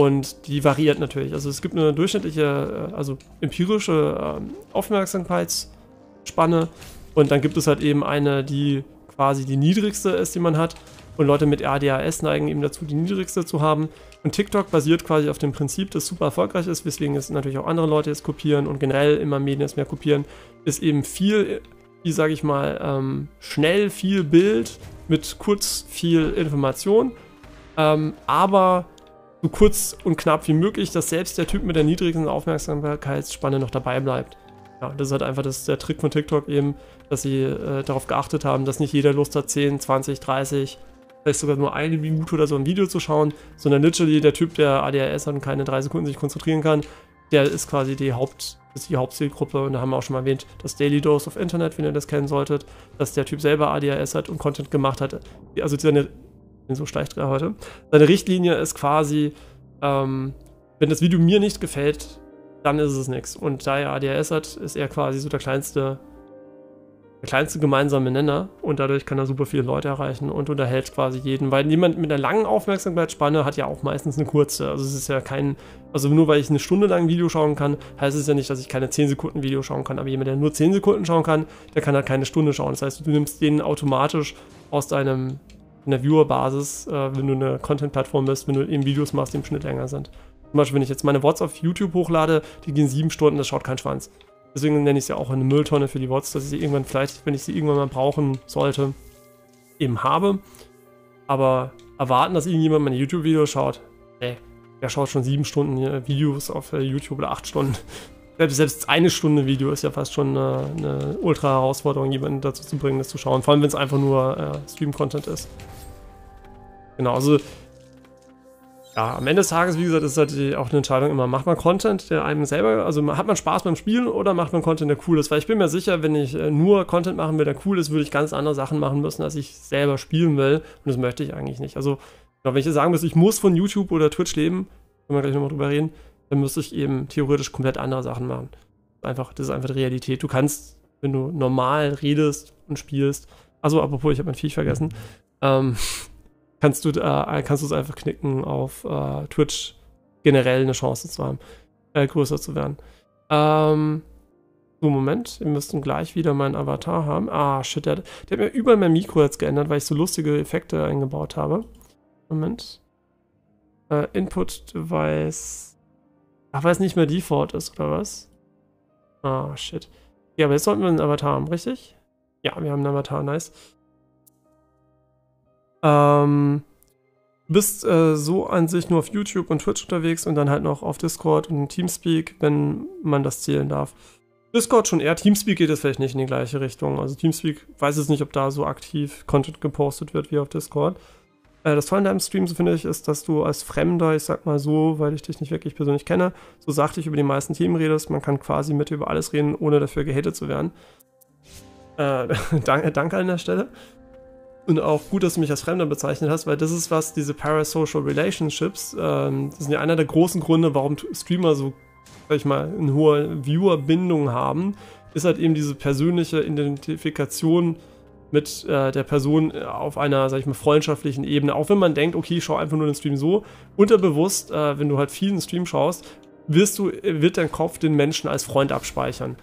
Speaker 1: Und die variiert natürlich. Also es gibt eine durchschnittliche, äh, also empirische ähm, Aufmerksamkeitsspanne. Und dann gibt es halt eben eine, die quasi die niedrigste ist, die man hat. Und Leute mit ADHS neigen eben dazu, die niedrigste zu haben. Und TikTok basiert quasi auf dem Prinzip, das super erfolgreich ist, weswegen es natürlich auch andere Leute jetzt kopieren und generell immer Medien jetzt mehr kopieren, ist eben viel, wie sage ich mal, ähm, schnell viel Bild mit kurz viel Information, ähm, aber so kurz und knapp wie möglich, dass selbst der Typ mit der niedrigsten Aufmerksamkeitsspanne noch dabei bleibt. Ja, das ist halt einfach das, der Trick von TikTok eben, dass sie äh, darauf geachtet haben, dass nicht jeder Lust hat, 10, 20, 30 vielleicht sogar nur eine Minute oder so ein Video zu schauen, sondern literally der Typ, der ADHS hat und keine drei Sekunden sich konzentrieren kann, der ist quasi die Haupt, ist die Hauptzielgruppe und da haben wir auch schon mal erwähnt, das Daily Dose of Internet, wenn ihr das kennen solltet, dass der Typ selber ADHS hat und Content gemacht hat. Also seine, bin so schlecht heute, seine Richtlinie ist quasi, ähm, wenn das Video mir nicht gefällt, dann ist es nichts. Und da er ADHS hat, ist er quasi so der kleinste der kleinste gemeinsame Nenner und dadurch kann er super viele Leute erreichen und unterhält quasi jeden, weil jemand mit einer langen Aufmerksamkeitsspanne hat ja auch meistens eine kurze. Also es ist ja kein, also nur weil ich eine Stunde lang ein Video schauen kann, heißt es ja nicht, dass ich keine 10 Sekunden Video schauen kann. Aber jemand, der nur 10 Sekunden schauen kann, der kann halt keine Stunde schauen. Das heißt, du nimmst den automatisch aus deinem in der Viewer-Basis, äh, wenn du eine Content-Plattform bist, wenn du eben Videos machst, die im Schnitt länger sind. Zum Beispiel, wenn ich jetzt meine Wots auf YouTube hochlade, die gehen sieben Stunden, das schaut kein Schwanz. Deswegen nenne ich es ja auch eine Mülltonne für die Bots, dass ich sie irgendwann vielleicht, wenn ich sie irgendwann mal brauchen sollte, eben habe. Aber erwarten, dass irgendjemand meine YouTube-Videos schaut, ey, wer schaut schon sieben Stunden Videos auf äh, YouTube oder acht Stunden? Selbst, eine Stunde Video ist ja fast schon eine, eine ultra Herausforderung, jemanden dazu zu bringen, das zu schauen. Vor allem, wenn es einfach nur äh, Stream-Content ist. Genau, also ja, am Ende des Tages, wie gesagt, ist halt auch eine Entscheidung immer, macht man Content, der einem selber, also hat man Spaß beim Spielen oder macht man Content, der cool ist? Weil ich bin mir sicher, wenn ich äh, nur Content machen will, der cool ist, würde ich ganz andere Sachen machen müssen, als ich selber spielen will. Und das möchte ich eigentlich nicht. Also, wenn ich sagen müsste, ich muss von YouTube oder Twitch leben, wenn wir gleich nochmal drüber reden, dann müsste ich eben theoretisch komplett andere Sachen machen. Einfach, das ist einfach die Realität. Du kannst, wenn du normal redest und spielst, also apropos, ich habe mein Viech vergessen, ähm, kannst du äh, kannst es einfach knicken, auf äh, Twitch generell eine Chance zu haben, äh, größer zu werden. Ähm, so, Moment, wir müssten gleich wieder meinen Avatar haben. Ah, shit, der, der hat mir überall mein Mikro jetzt geändert, weil ich so lustige Effekte eingebaut habe. Moment. Äh, Input Device. Ach, weil es nicht mehr Default ist, oder was? Ah, shit. Ja, aber jetzt sollten wir einen Avatar haben, richtig? Ja, wir haben einen Avatar, nice. Ähm, bist äh, so an sich nur auf YouTube und Twitch unterwegs und dann halt noch auf Discord und Teamspeak, wenn man das zählen darf. Discord schon eher, Teamspeak geht es vielleicht nicht in die gleiche Richtung. Also Teamspeak weiß es nicht, ob da so aktiv Content gepostet wird wie auf Discord. Äh, das Tolle an deinem Stream, so finde ich, ist, dass du als Fremder, ich sag mal so, weil ich dich nicht wirklich persönlich kenne, so sachlich über die meisten Themen redest. Man kann quasi mit über alles reden, ohne dafür gehatet zu werden. Äh, danke, danke an der Stelle. Und auch gut, dass du mich als Fremder bezeichnet hast, weil das ist was, diese Parasocial Relationships, ähm, das sind ja einer der großen Gründe, warum Streamer so, sag ich mal, eine hohe Viewer-Bindung haben, ist halt eben diese persönliche Identifikation mit äh, der Person auf einer, sag ich mal, freundschaftlichen Ebene. Auch wenn man denkt, okay, ich schaue einfach nur den Stream so, unterbewusst, äh, wenn du halt vielen Stream schaust, wirst du, wird dein Kopf den Menschen als Freund abspeichern.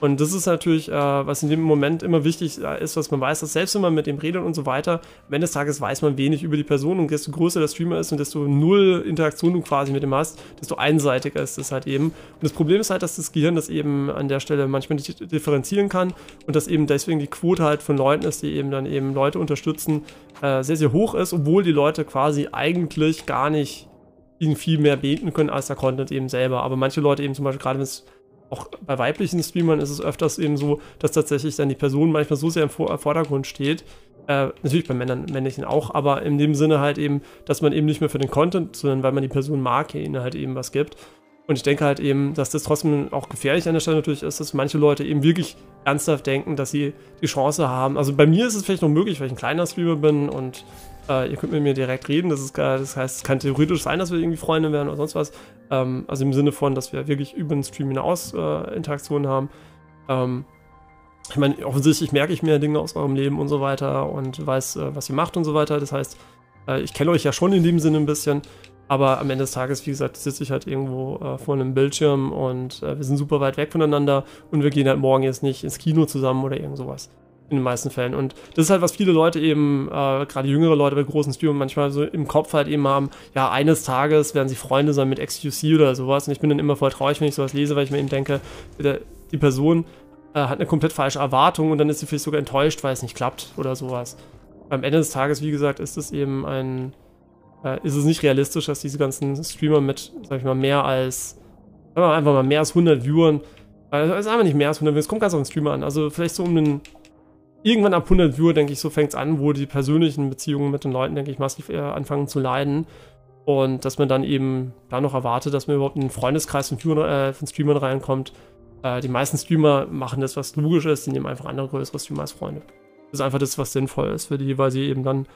Speaker 1: Und das ist natürlich, äh, was in dem Moment immer wichtig äh, ist, was man weiß, dass selbst wenn man mit dem redet und so weiter, am Ende des Tages weiß man wenig über die Person und desto größer der Streamer ist und desto null Interaktion du quasi mit ihm hast, desto einseitiger ist es halt eben. Und das Problem ist halt, dass das Gehirn das eben an der Stelle manchmal nicht differenzieren kann und dass eben deswegen die Quote halt von Leuten ist, die eben dann eben Leute unterstützen, äh, sehr, sehr hoch ist, obwohl die Leute quasi eigentlich gar nicht ihnen viel mehr beten können als der Content eben selber. Aber manche Leute eben zum Beispiel, gerade wenn es auch bei weiblichen Streamern ist es öfters eben so, dass tatsächlich dann die Person manchmal so sehr im Vordergrund steht. Äh, natürlich bei Männern, männlichen auch, aber in dem Sinne halt eben, dass man eben nicht mehr für den Content, sondern weil man die Person mag, ihnen halt eben was gibt. Und ich denke halt eben, dass das trotzdem auch gefährlich an der Stelle natürlich ist, dass manche Leute eben wirklich ernsthaft denken, dass sie die Chance haben. Also bei mir ist es vielleicht noch möglich, weil ich ein kleiner Streamer bin und äh, ihr könnt mit mir direkt reden. Das, ist, das heißt, es kann theoretisch sein, dass wir irgendwie Freunde werden oder sonst was. Ähm, also im Sinne von, dass wir wirklich über den Stream hinaus äh, Interaktionen haben. Ähm, ich meine, offensichtlich merke ich mir Dinge aus eurem Leben und so weiter und weiß, äh, was ihr macht und so weiter. Das heißt, äh, ich kenne euch ja schon in dem Sinne ein bisschen. Aber am Ende des Tages, wie gesagt, sitze ich halt irgendwo äh, vor einem Bildschirm und äh, wir sind super weit weg voneinander und wir gehen halt morgen jetzt nicht ins Kino zusammen oder irgend sowas. In den meisten Fällen. Und das ist halt, was viele Leute eben, äh, gerade jüngere Leute bei großen Streamern manchmal so im Kopf halt eben haben, ja, eines Tages werden sie Freunde sein mit XQC oder sowas. Und ich bin dann immer voll traurig, wenn ich sowas lese, weil ich mir eben denke, der, die Person äh, hat eine komplett falsche Erwartung und dann ist sie vielleicht sogar enttäuscht, weil es nicht klappt oder sowas. Am Ende des Tages, wie gesagt, ist es eben ein äh, ist es nicht realistisch, dass diese ganzen Streamer mit, sag ich mal, mehr als, einfach mal mehr als 100 Viewern, also es ist einfach nicht mehr als 100 Viewern, es kommt ganz auf den Streamer an, also vielleicht so um den irgendwann ab 100 Viewer, denke ich, so fängt es an, wo die persönlichen Beziehungen mit den Leuten, denke ich, massiv äh, anfangen zu leiden. Und dass man dann eben da noch erwartet, dass man überhaupt in den Freundeskreis von, Viewer, äh, von Streamern reinkommt. Äh, die meisten Streamer machen das, was logisch ist, die nehmen einfach andere größere Streamer als Freunde. Das ist einfach das, was sinnvoll ist für die, weil sie eben dann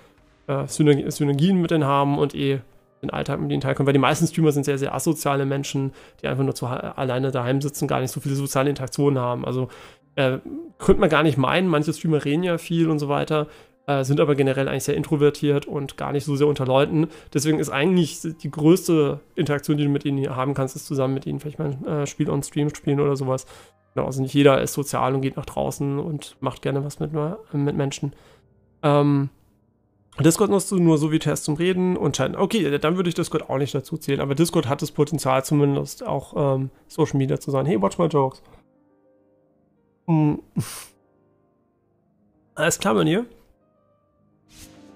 Speaker 1: äh, Synergien mit denen haben und eh den Alltag mit ihnen teilen können. Weil die meisten Streamer sind sehr, sehr asoziale Menschen, die einfach nur zu, alleine daheim sitzen, gar nicht so viele soziale Interaktionen haben. Also äh, könnte man gar nicht meinen, manche Streamer reden ja viel und so weiter, äh, sind aber generell eigentlich sehr introvertiert und gar nicht so sehr unter Leuten. Deswegen ist eigentlich die größte Interaktion, die du mit ihnen haben kannst, ist zusammen mit ihnen vielleicht mal ein äh, Spiel on Stream spielen oder sowas. Genau, also nicht jeder ist sozial und geht nach draußen und macht gerne was mit, mit Menschen. Ähm, Discord nutzt du nur so wie Test zum Reden und Chat. Okay, dann würde ich Discord auch nicht dazu zählen, aber Discord hat das Potenzial zumindest auch ähm, Social Media zu sein. Hey, watch my jokes. Hm. Alles klar, dir?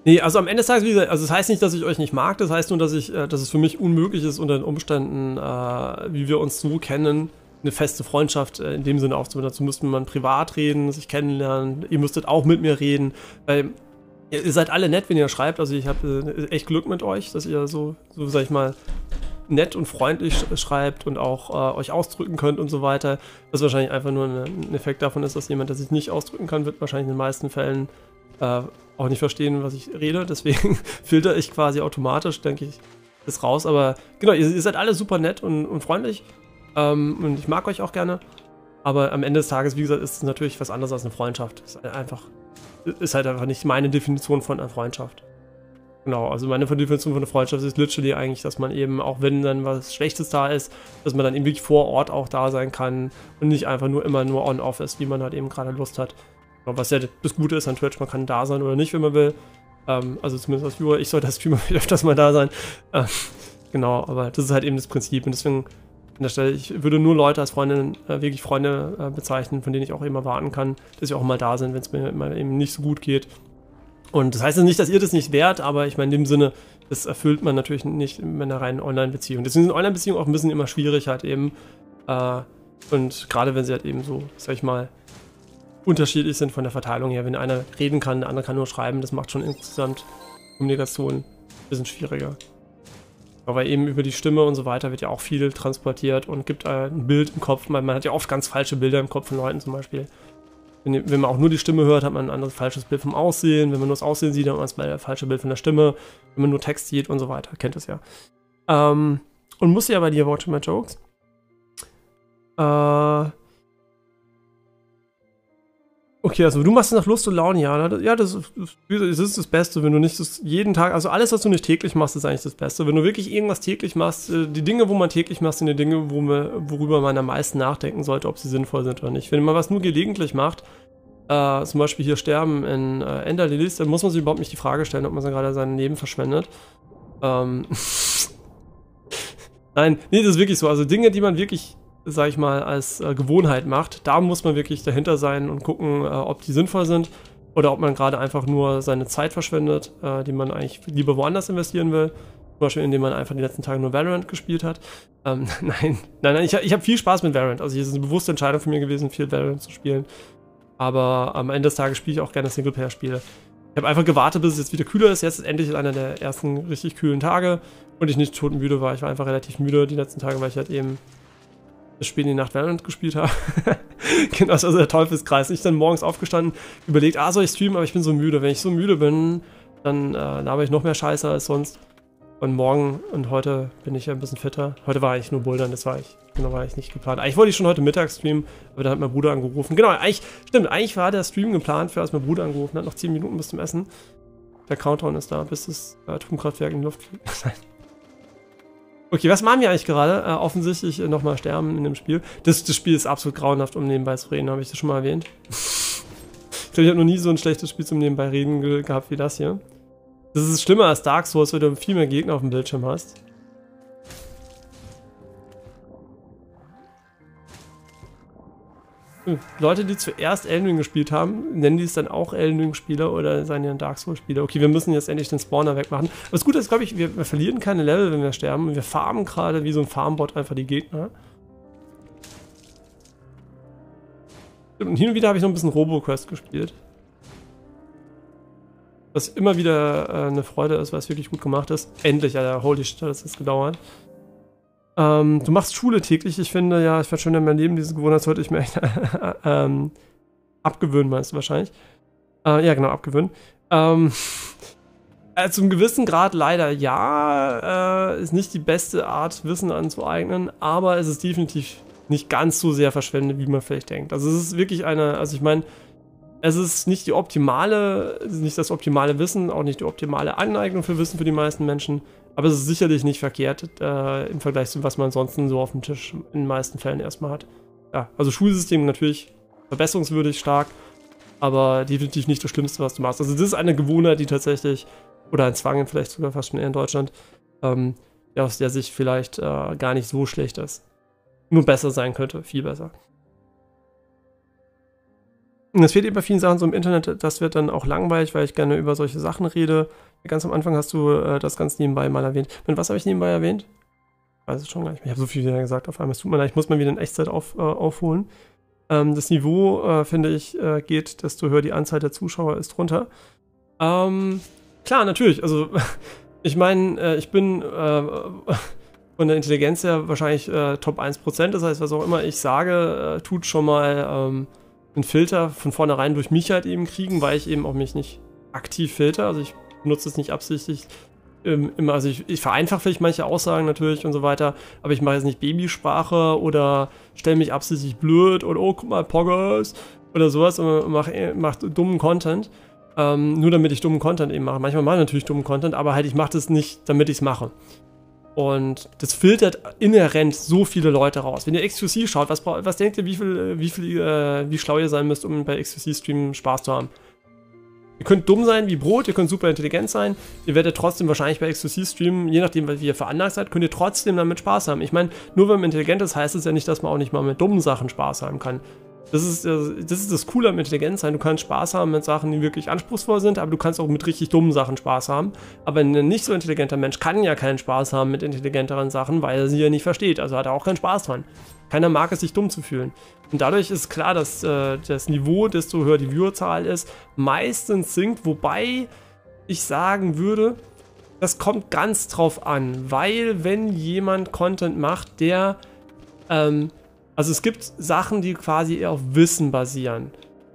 Speaker 1: Nee, also am Ende des Tages, wie gesagt, also das heißt nicht, dass ich euch nicht mag, das heißt nur, dass ich, äh, dass es für mich unmöglich ist, unter den Umständen, äh, wie wir uns so kennen, eine feste Freundschaft äh, in dem Sinne aufzubauen. Dazu müsste man privat reden, sich kennenlernen, ihr müsstet auch mit mir reden, weil ihr seid alle nett, wenn ihr schreibt, also ich habe äh, echt Glück mit euch, dass ihr so, so sag ich mal, nett und freundlich schreibt und auch äh, euch ausdrücken könnt und so weiter. Was wahrscheinlich einfach nur ein Effekt davon ist, dass jemand, der sich nicht ausdrücken kann, wird wahrscheinlich in den meisten Fällen äh, auch nicht verstehen, was ich rede. Deswegen filter ich quasi automatisch, denke ich, das raus. Aber genau, ihr, ihr seid alle super nett und, und freundlich. Ähm, und ich mag euch auch gerne. Aber am Ende des Tages, wie gesagt, ist es natürlich was anderes als eine Freundschaft. Ist einfach, ist halt einfach nicht meine Definition von einer Freundschaft. Genau, also meine Definition von einer Freundschaft ist literally eigentlich, dass man eben, auch wenn dann was Schlechtes da ist, dass man dann eben wirklich vor Ort auch da sein kann und nicht einfach nur immer nur on-off ist, wie man halt eben gerade Lust hat. Was ja das Gute ist an Twitch, man kann da sein oder nicht, wenn man will. Ähm, also zumindest als Viewer, ich sollte als Streamer öfters mal da sein. Ähm, genau, aber das ist halt eben das Prinzip und deswegen an der Stelle, ich würde nur Leute als Freunde, äh, wirklich Freunde äh, bezeichnen, von denen ich auch immer warten kann, dass sie auch mal da sind, wenn es mir eben nicht so gut geht. Und das heißt jetzt nicht, dass ihr das nicht wert, aber ich meine, in dem Sinne, das erfüllt man natürlich nicht in einer reinen Online-Beziehung. Deswegen sind Online-Beziehungen auch ein bisschen immer schwierig halt eben. Äh, und gerade wenn sie halt eben so, sag ich mal, unterschiedlich sind von der Verteilung her. Wenn einer reden kann, der andere kann nur schreiben, das macht schon insgesamt Kommunikation ein bisschen schwieriger. Aber eben über die Stimme und so weiter wird ja auch viel transportiert und gibt äh, ein Bild im Kopf. Man, man hat ja oft ganz falsche Bilder im Kopf von Leuten zum Beispiel. Wenn, wenn, man auch nur die Stimme hört, hat man ein anderes falsches Bild vom Aussehen. Wenn man nur das Aussehen sieht, hat man das falsche Bild von der Stimme. Wenn man nur Text sieht und so weiter. Kennt es ja. Ähm, und muss ja bei dir Watch My Jokes. Äh, Okay, also du machst es nach Lust und Laune, ja. Ja, das, ist das Beste, wenn du nicht das jeden Tag, also alles, was du nicht täglich machst, ist eigentlich das Beste. Wenn du wirklich irgendwas täglich machst, äh, die Dinge, wo man täglich macht, sind die Dinge, wo man, worüber man am meisten nachdenken sollte, ob sie sinnvoll sind oder nicht. Wenn man was nur gelegentlich macht, äh, zum Beispiel hier sterben in äh, Ender dann muss man sich überhaupt nicht die Frage stellen, ob man gerade sein Leben verschwendet. Ähm. Nein, nee, das ist wirklich so. Also Dinge, die man wirklich sag ich mal, als äh, Gewohnheit macht, da muss man wirklich dahinter sein und gucken, äh, ob die sinnvoll sind oder ob man gerade einfach nur seine Zeit verschwendet, äh, die man eigentlich lieber woanders investieren will. Zum Beispiel, indem man einfach die letzten Tage nur Valorant gespielt hat. Ähm, nein, nein, nein, ich, ich habe viel Spaß mit Valorant. Also, es ist eine bewusste Entscheidung von mir gewesen, viel Valorant zu spielen. Aber am Ende des Tages spiele ich auch gerne Singleplayer-Spiele. Ich habe einfach gewartet, bis es jetzt wieder kühler ist. Jetzt ist endlich einer der ersten richtig kühlen Tage und ich nicht totenmüde war. Ich war einfach relativ müde die letzten Tage, weil ich halt eben das Spiel in die Nacht Valorant gespielt habe. genau, also der Teufelskreis. Ich dann morgens aufgestanden, überlegt, ah, soll ich streamen, aber ich bin so müde. Wenn ich so müde bin, dann äh, laber ich noch mehr Scheiße als sonst. Und morgen und heute bin ich ja ein bisschen fitter. Heute war eigentlich nur Bouldern, das war ich, genau, war ich nicht geplant. Eigentlich wollte ich schon heute Mittag streamen, aber da hat mein Bruder angerufen. Genau, eigentlich, stimmt, eigentlich war der Stream geplant, für als mein Bruder angerufen hat, noch 10 Minuten bis zum Essen. Der Countdown ist da, bis das äh, Atomkraftwerk in die Luft fliegt. Okay, was machen wir eigentlich gerade? Äh, offensichtlich äh, nochmal sterben in dem Spiel. Das, das Spiel ist absolut grauenhaft, um nebenbei zu reden, habe ich das schon mal erwähnt. ich glaube, ich habe noch nie so ein schlechtes Spiel zum nebenbei reden ge gehabt wie das hier. Das ist schlimmer als Dark Souls, weil du viel mehr Gegner auf dem Bildschirm hast. Leute, die zuerst Elden Ring gespielt haben, nennen die es dann auch Elden Ring-Spieler oder seien ja Dark Souls-Spieler. Okay, wir müssen jetzt endlich den Spawner wegmachen. Das Gute ist, glaube ich, wir, wir, verlieren keine Level, wenn wir sterben. Wir farmen gerade wie so ein Farmbot einfach die Gegner. Und hin und wieder habe ich noch ein bisschen RoboQuest gespielt. Was immer wieder äh, eine Freude ist, weil es wirklich gut gemacht ist. Endlich, Alter, holy shit, das ist gedauert. Ähm, du machst Schule täglich. Ich finde, ja, ich werde schon in meinem Leben diese Gewohnheit sollte ich mir echt ähm, abgewöhnen, meinst du wahrscheinlich. Äh, ja, genau, abgewöhnen. Ähm, äh, zum gewissen Grad leider ja, äh, ist nicht die beste Art, Wissen anzueignen, aber es ist definitiv nicht ganz so sehr verschwendet, wie man vielleicht denkt. Also es ist wirklich eine, also ich meine, es ist nicht die optimale, nicht das optimale Wissen, auch nicht die optimale Aneignung für Wissen für die meisten Menschen, aber es ist sicherlich nicht verkehrt äh, im Vergleich zu was man ansonsten so auf dem Tisch in den meisten Fällen erstmal hat. Ja, also Schulsystem natürlich verbesserungswürdig stark, aber definitiv nicht das Schlimmste, was du machst. Also das ist eine Gewohnheit, die tatsächlich oder ein Zwang vielleicht sogar fast schon eher in Deutschland, ähm, aus der sich vielleicht äh, gar nicht so schlecht ist. Nur besser sein könnte, viel besser. Es fehlt eben bei vielen Sachen so im Internet, das wird dann auch langweilig, weil ich gerne über solche Sachen rede. Ganz am Anfang hast du äh, das ganz nebenbei mal erwähnt. Mit was habe ich nebenbei erwähnt? Ich weiß es schon gar nicht mehr. Ich habe so viel wieder gesagt auf einmal. Es tut mir leid, ich muss mal wieder in Echtzeit auf, äh, aufholen. Ähm, das Niveau, äh, finde ich, äh, geht, desto höher die Anzahl der Zuschauer ist runter. Ähm, Klar, natürlich. Also, ich meine, äh, ich bin äh, von der Intelligenz her wahrscheinlich Top 1%. Das heißt, was auch immer ich sage, tut schon mal ähm, einen Filter von vornherein durch mich halt eben kriegen, weil ich eben auch mich nicht aktiv filter. Also, ich benutze es nicht absichtlich. Ähm, immer, also ich, ich vereinfache vielleicht manche Aussagen natürlich und so weiter, aber ich mache jetzt nicht Babysprache oder stelle mich absichtlich blöd oder oh, guck mal, Poggers oder sowas und mache mach dummen Content. Ähm, nur damit ich dummen Content eben mache. Manchmal mache ich natürlich dummen Content, aber halt ich mache das nicht, damit ich es mache. Und das filtert inhärent so viele Leute raus. Wenn ihr XQC schaut, was, was denkt ihr, wie, viel, wie, viel, äh, wie schlau ihr sein müsst, um bei XQC-Streamen Spaß zu haben? Ihr könnt dumm sein wie Brot, ihr könnt super intelligent sein, ihr werdet trotzdem wahrscheinlich bei XQC-Streamen, je nachdem, wie ihr veranlagt seid, könnt ihr trotzdem damit Spaß haben. Ich meine, nur wenn man intelligent ist, heißt es ja nicht, dass man auch nicht mal mit dummen Sachen Spaß haben kann. Das ist, äh, das ist das Coole am Intelligenzsein. Du kannst Spaß haben mit Sachen, die wirklich anspruchsvoll sind, aber du kannst auch mit richtig dummen Sachen Spaß haben. Aber ein nicht so intelligenter Mensch kann ja keinen Spaß haben mit intelligenteren Sachen, weil er sie ja nicht versteht. Also hat er auch keinen Spaß dran. Keiner mag es, sich dumm zu fühlen. Und dadurch ist klar, dass äh, das Niveau, desto höher die Viewerzahl ist, meistens sinkt. Wobei ich sagen würde, das kommt ganz drauf an. Weil wenn jemand Content macht, der ähm, also es gibt Sachen, die quasi eher auf Wissen basieren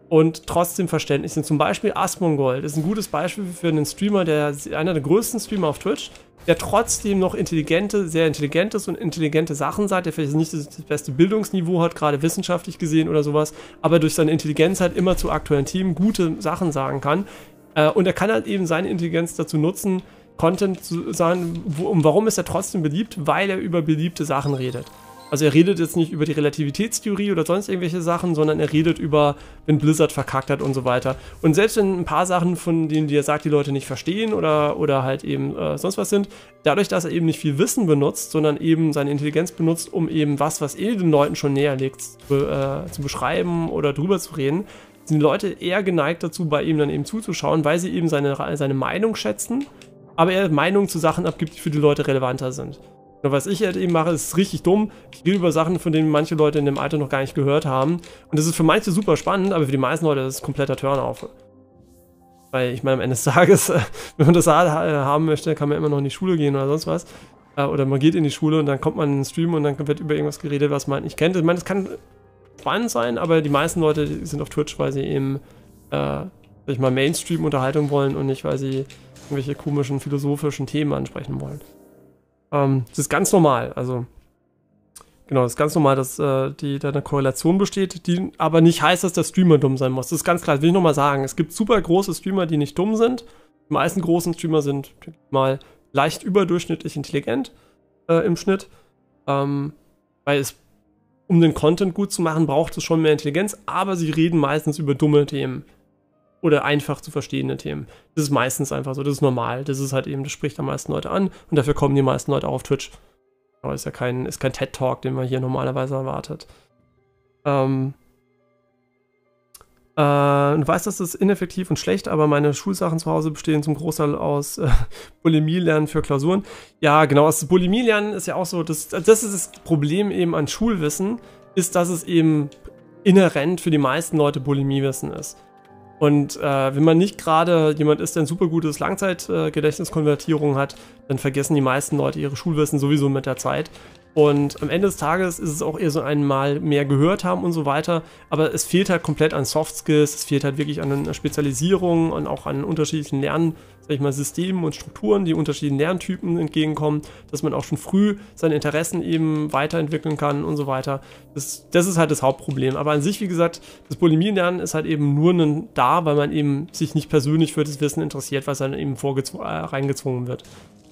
Speaker 1: und trotzdem verständlich sind. Zum Beispiel Asmongold ist ein gutes Beispiel für einen Streamer, der einer der größten Streamer auf Twitch, der trotzdem noch intelligente, sehr intelligentes und intelligente Sachen sagt, der vielleicht nicht das beste Bildungsniveau hat, gerade wissenschaftlich gesehen oder sowas, aber durch seine Intelligenz halt immer zu aktuellen Themen gute Sachen sagen kann. Äh, und er kann halt eben seine Intelligenz dazu nutzen, Content zu sagen, wo, um warum ist er trotzdem beliebt? Weil er über beliebte Sachen redet. Also er redet jetzt nicht über die Relativitätstheorie oder sonst irgendwelche Sachen, sondern er redet über, wenn Blizzard verkackt hat und so weiter. Und selbst wenn ein paar Sachen, von denen die er sagt, die Leute nicht verstehen oder, oder halt eben äh, sonst was sind, dadurch, dass er eben nicht viel Wissen benutzt, sondern eben seine Intelligenz benutzt, um eben was, was eh den Leuten schon näher liegt, zu, äh, zu beschreiben oder drüber zu reden, sind die Leute eher geneigt dazu, bei ihm dann eben zuzuschauen, weil sie eben seine, seine Meinung schätzen, aber er Meinungen zu Sachen abgibt, die für die Leute relevanter sind. Nur was ich halt eben mache, ist richtig dumm. Ich rede über Sachen, von denen manche Leute in dem Alter noch gar nicht gehört haben. Und das ist für manche super spannend, aber für die meisten Leute ist es kompletter Turn-off. Weil ich meine, am Ende des Tages, wenn man das haben möchte, kann man immer noch in die Schule gehen oder sonst was. Äh, oder man geht in die Schule und dann kommt man in den Stream und dann wird über irgendwas geredet, was man nicht kennt. Ich meine, das kann spannend sein, aber die meisten Leute sind auf Twitch, weil sie eben, äh, sag ich mal, Mainstream-Unterhaltung wollen und nicht, weil sie irgendwelche komischen philosophischen Themen ansprechen wollen. Ähm, das ist ganz normal. Also, genau, das ist ganz normal, dass äh, die, da eine Korrelation besteht, die aber nicht heißt, dass der Streamer dumm sein muss. Das ist ganz klar, das will ich nochmal sagen. Es gibt super große Streamer, die nicht dumm sind. Die meisten großen Streamer sind mal leicht überdurchschnittlich intelligent äh, im Schnitt. Ähm, weil es, um den Content gut zu machen, braucht es schon mehr Intelligenz, aber sie reden meistens über dumme Themen oder einfach zu verstehende Themen. Das ist meistens einfach so, das ist normal. Das ist halt eben, das spricht am meisten Leute an und dafür kommen die meisten Leute auch auf Twitch. Aber ist ja kein, ist kein TED-Talk, den man hier normalerweise erwartet. Ähm, äh, du weißt, das ineffektiv und schlecht, aber meine Schulsachen zu Hause bestehen zum Großteil aus äh, Bulimie-Lernen für Klausuren. Ja, genau, das Bulimie-Lernen ist ja auch so, das, das ist das Problem eben an Schulwissen, ist, dass es eben inhärent für die meisten Leute Bulimie-Wissen ist. Und äh, wenn man nicht gerade jemand ist, der ein super gutes Langzeitgedächtniskonvertierung hat, dann vergessen die meisten Leute ihre Schulwissen sowieso mit der Zeit. Und am Ende des Tages ist es auch eher so einmal mehr gehört haben und so weiter. Aber es fehlt halt komplett an Soft Skills, es fehlt halt wirklich an einer Spezialisierung und auch an unterschiedlichen Lern, sag ich mal, Systemen und Strukturen, die unterschiedlichen Lerntypen entgegenkommen, dass man auch schon früh seine Interessen eben weiterentwickeln kann und so weiter. Das, das ist halt das Hauptproblem. Aber an sich, wie gesagt, das Bulimie-Lernen ist halt eben nur da, weil man eben sich nicht persönlich für das Wissen interessiert, was dann eben äh, reingezwungen wird.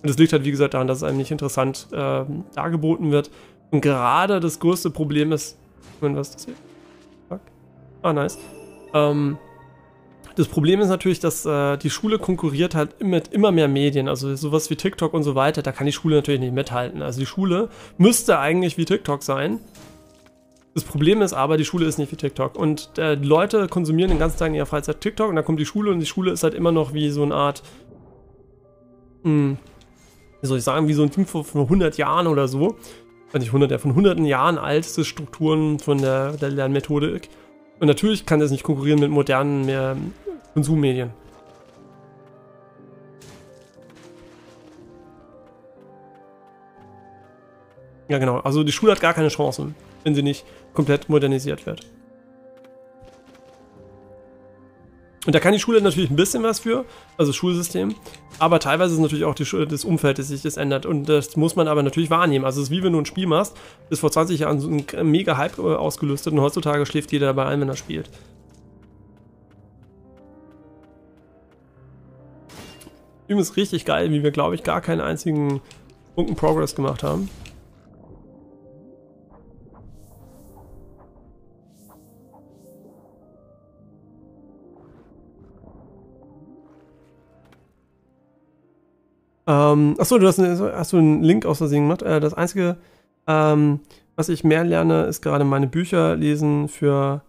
Speaker 1: Und das liegt halt, wie gesagt, daran, dass es einem nicht interessant äh, dargeboten wird. Und gerade das größte Problem ist. Moment, was das hier? Fuck. Ah, nice. Ähm, das Problem ist natürlich, dass äh, die Schule konkurriert halt mit immer mehr Medien, also sowas wie TikTok und so weiter, da kann die Schule natürlich nicht mithalten. Also die Schule müsste eigentlich wie TikTok sein. Das Problem ist aber, die Schule ist nicht wie TikTok. Und äh, Leute konsumieren den ganzen Tag in ihrer Freizeit TikTok und dann kommt die Schule und die Schule ist halt immer noch wie so eine Art, mh, hm, wie soll ich sagen, wie so ein Ding von, von 100 Jahren oder so. Also nicht 100, von hunderten Jahren alte Strukturen von der, der Lernmethodik. Und natürlich kann das nicht konkurrieren mit modernen mehr Konsummedien. Ja, genau. Also die Schule hat gar keine Chancen, wenn sie nicht komplett modernisiert wird. Und da kann die Schule natürlich ein bisschen was für, also das Schulsystem, aber teilweise ist natürlich auch die, das Umfeld, das sich das ändert. Und das muss man aber natürlich wahrnehmen. Also es ist wie wenn du ein Spiel machst, das vor 20 Jahren so ein mega Hype äh, ausgelöst und heutzutage schläft jeder dabei ein, wenn er spielt. Übrigens richtig geil, wie wir, glaube ich, gar keinen einzigen Punkten Progress gemacht haben. Ähm, achso, du hast, hast du einen Link aus Versehen gemacht. Äh, das Einzige, ähm, was ich mehr lerne, ist gerade meine Bücher lesen für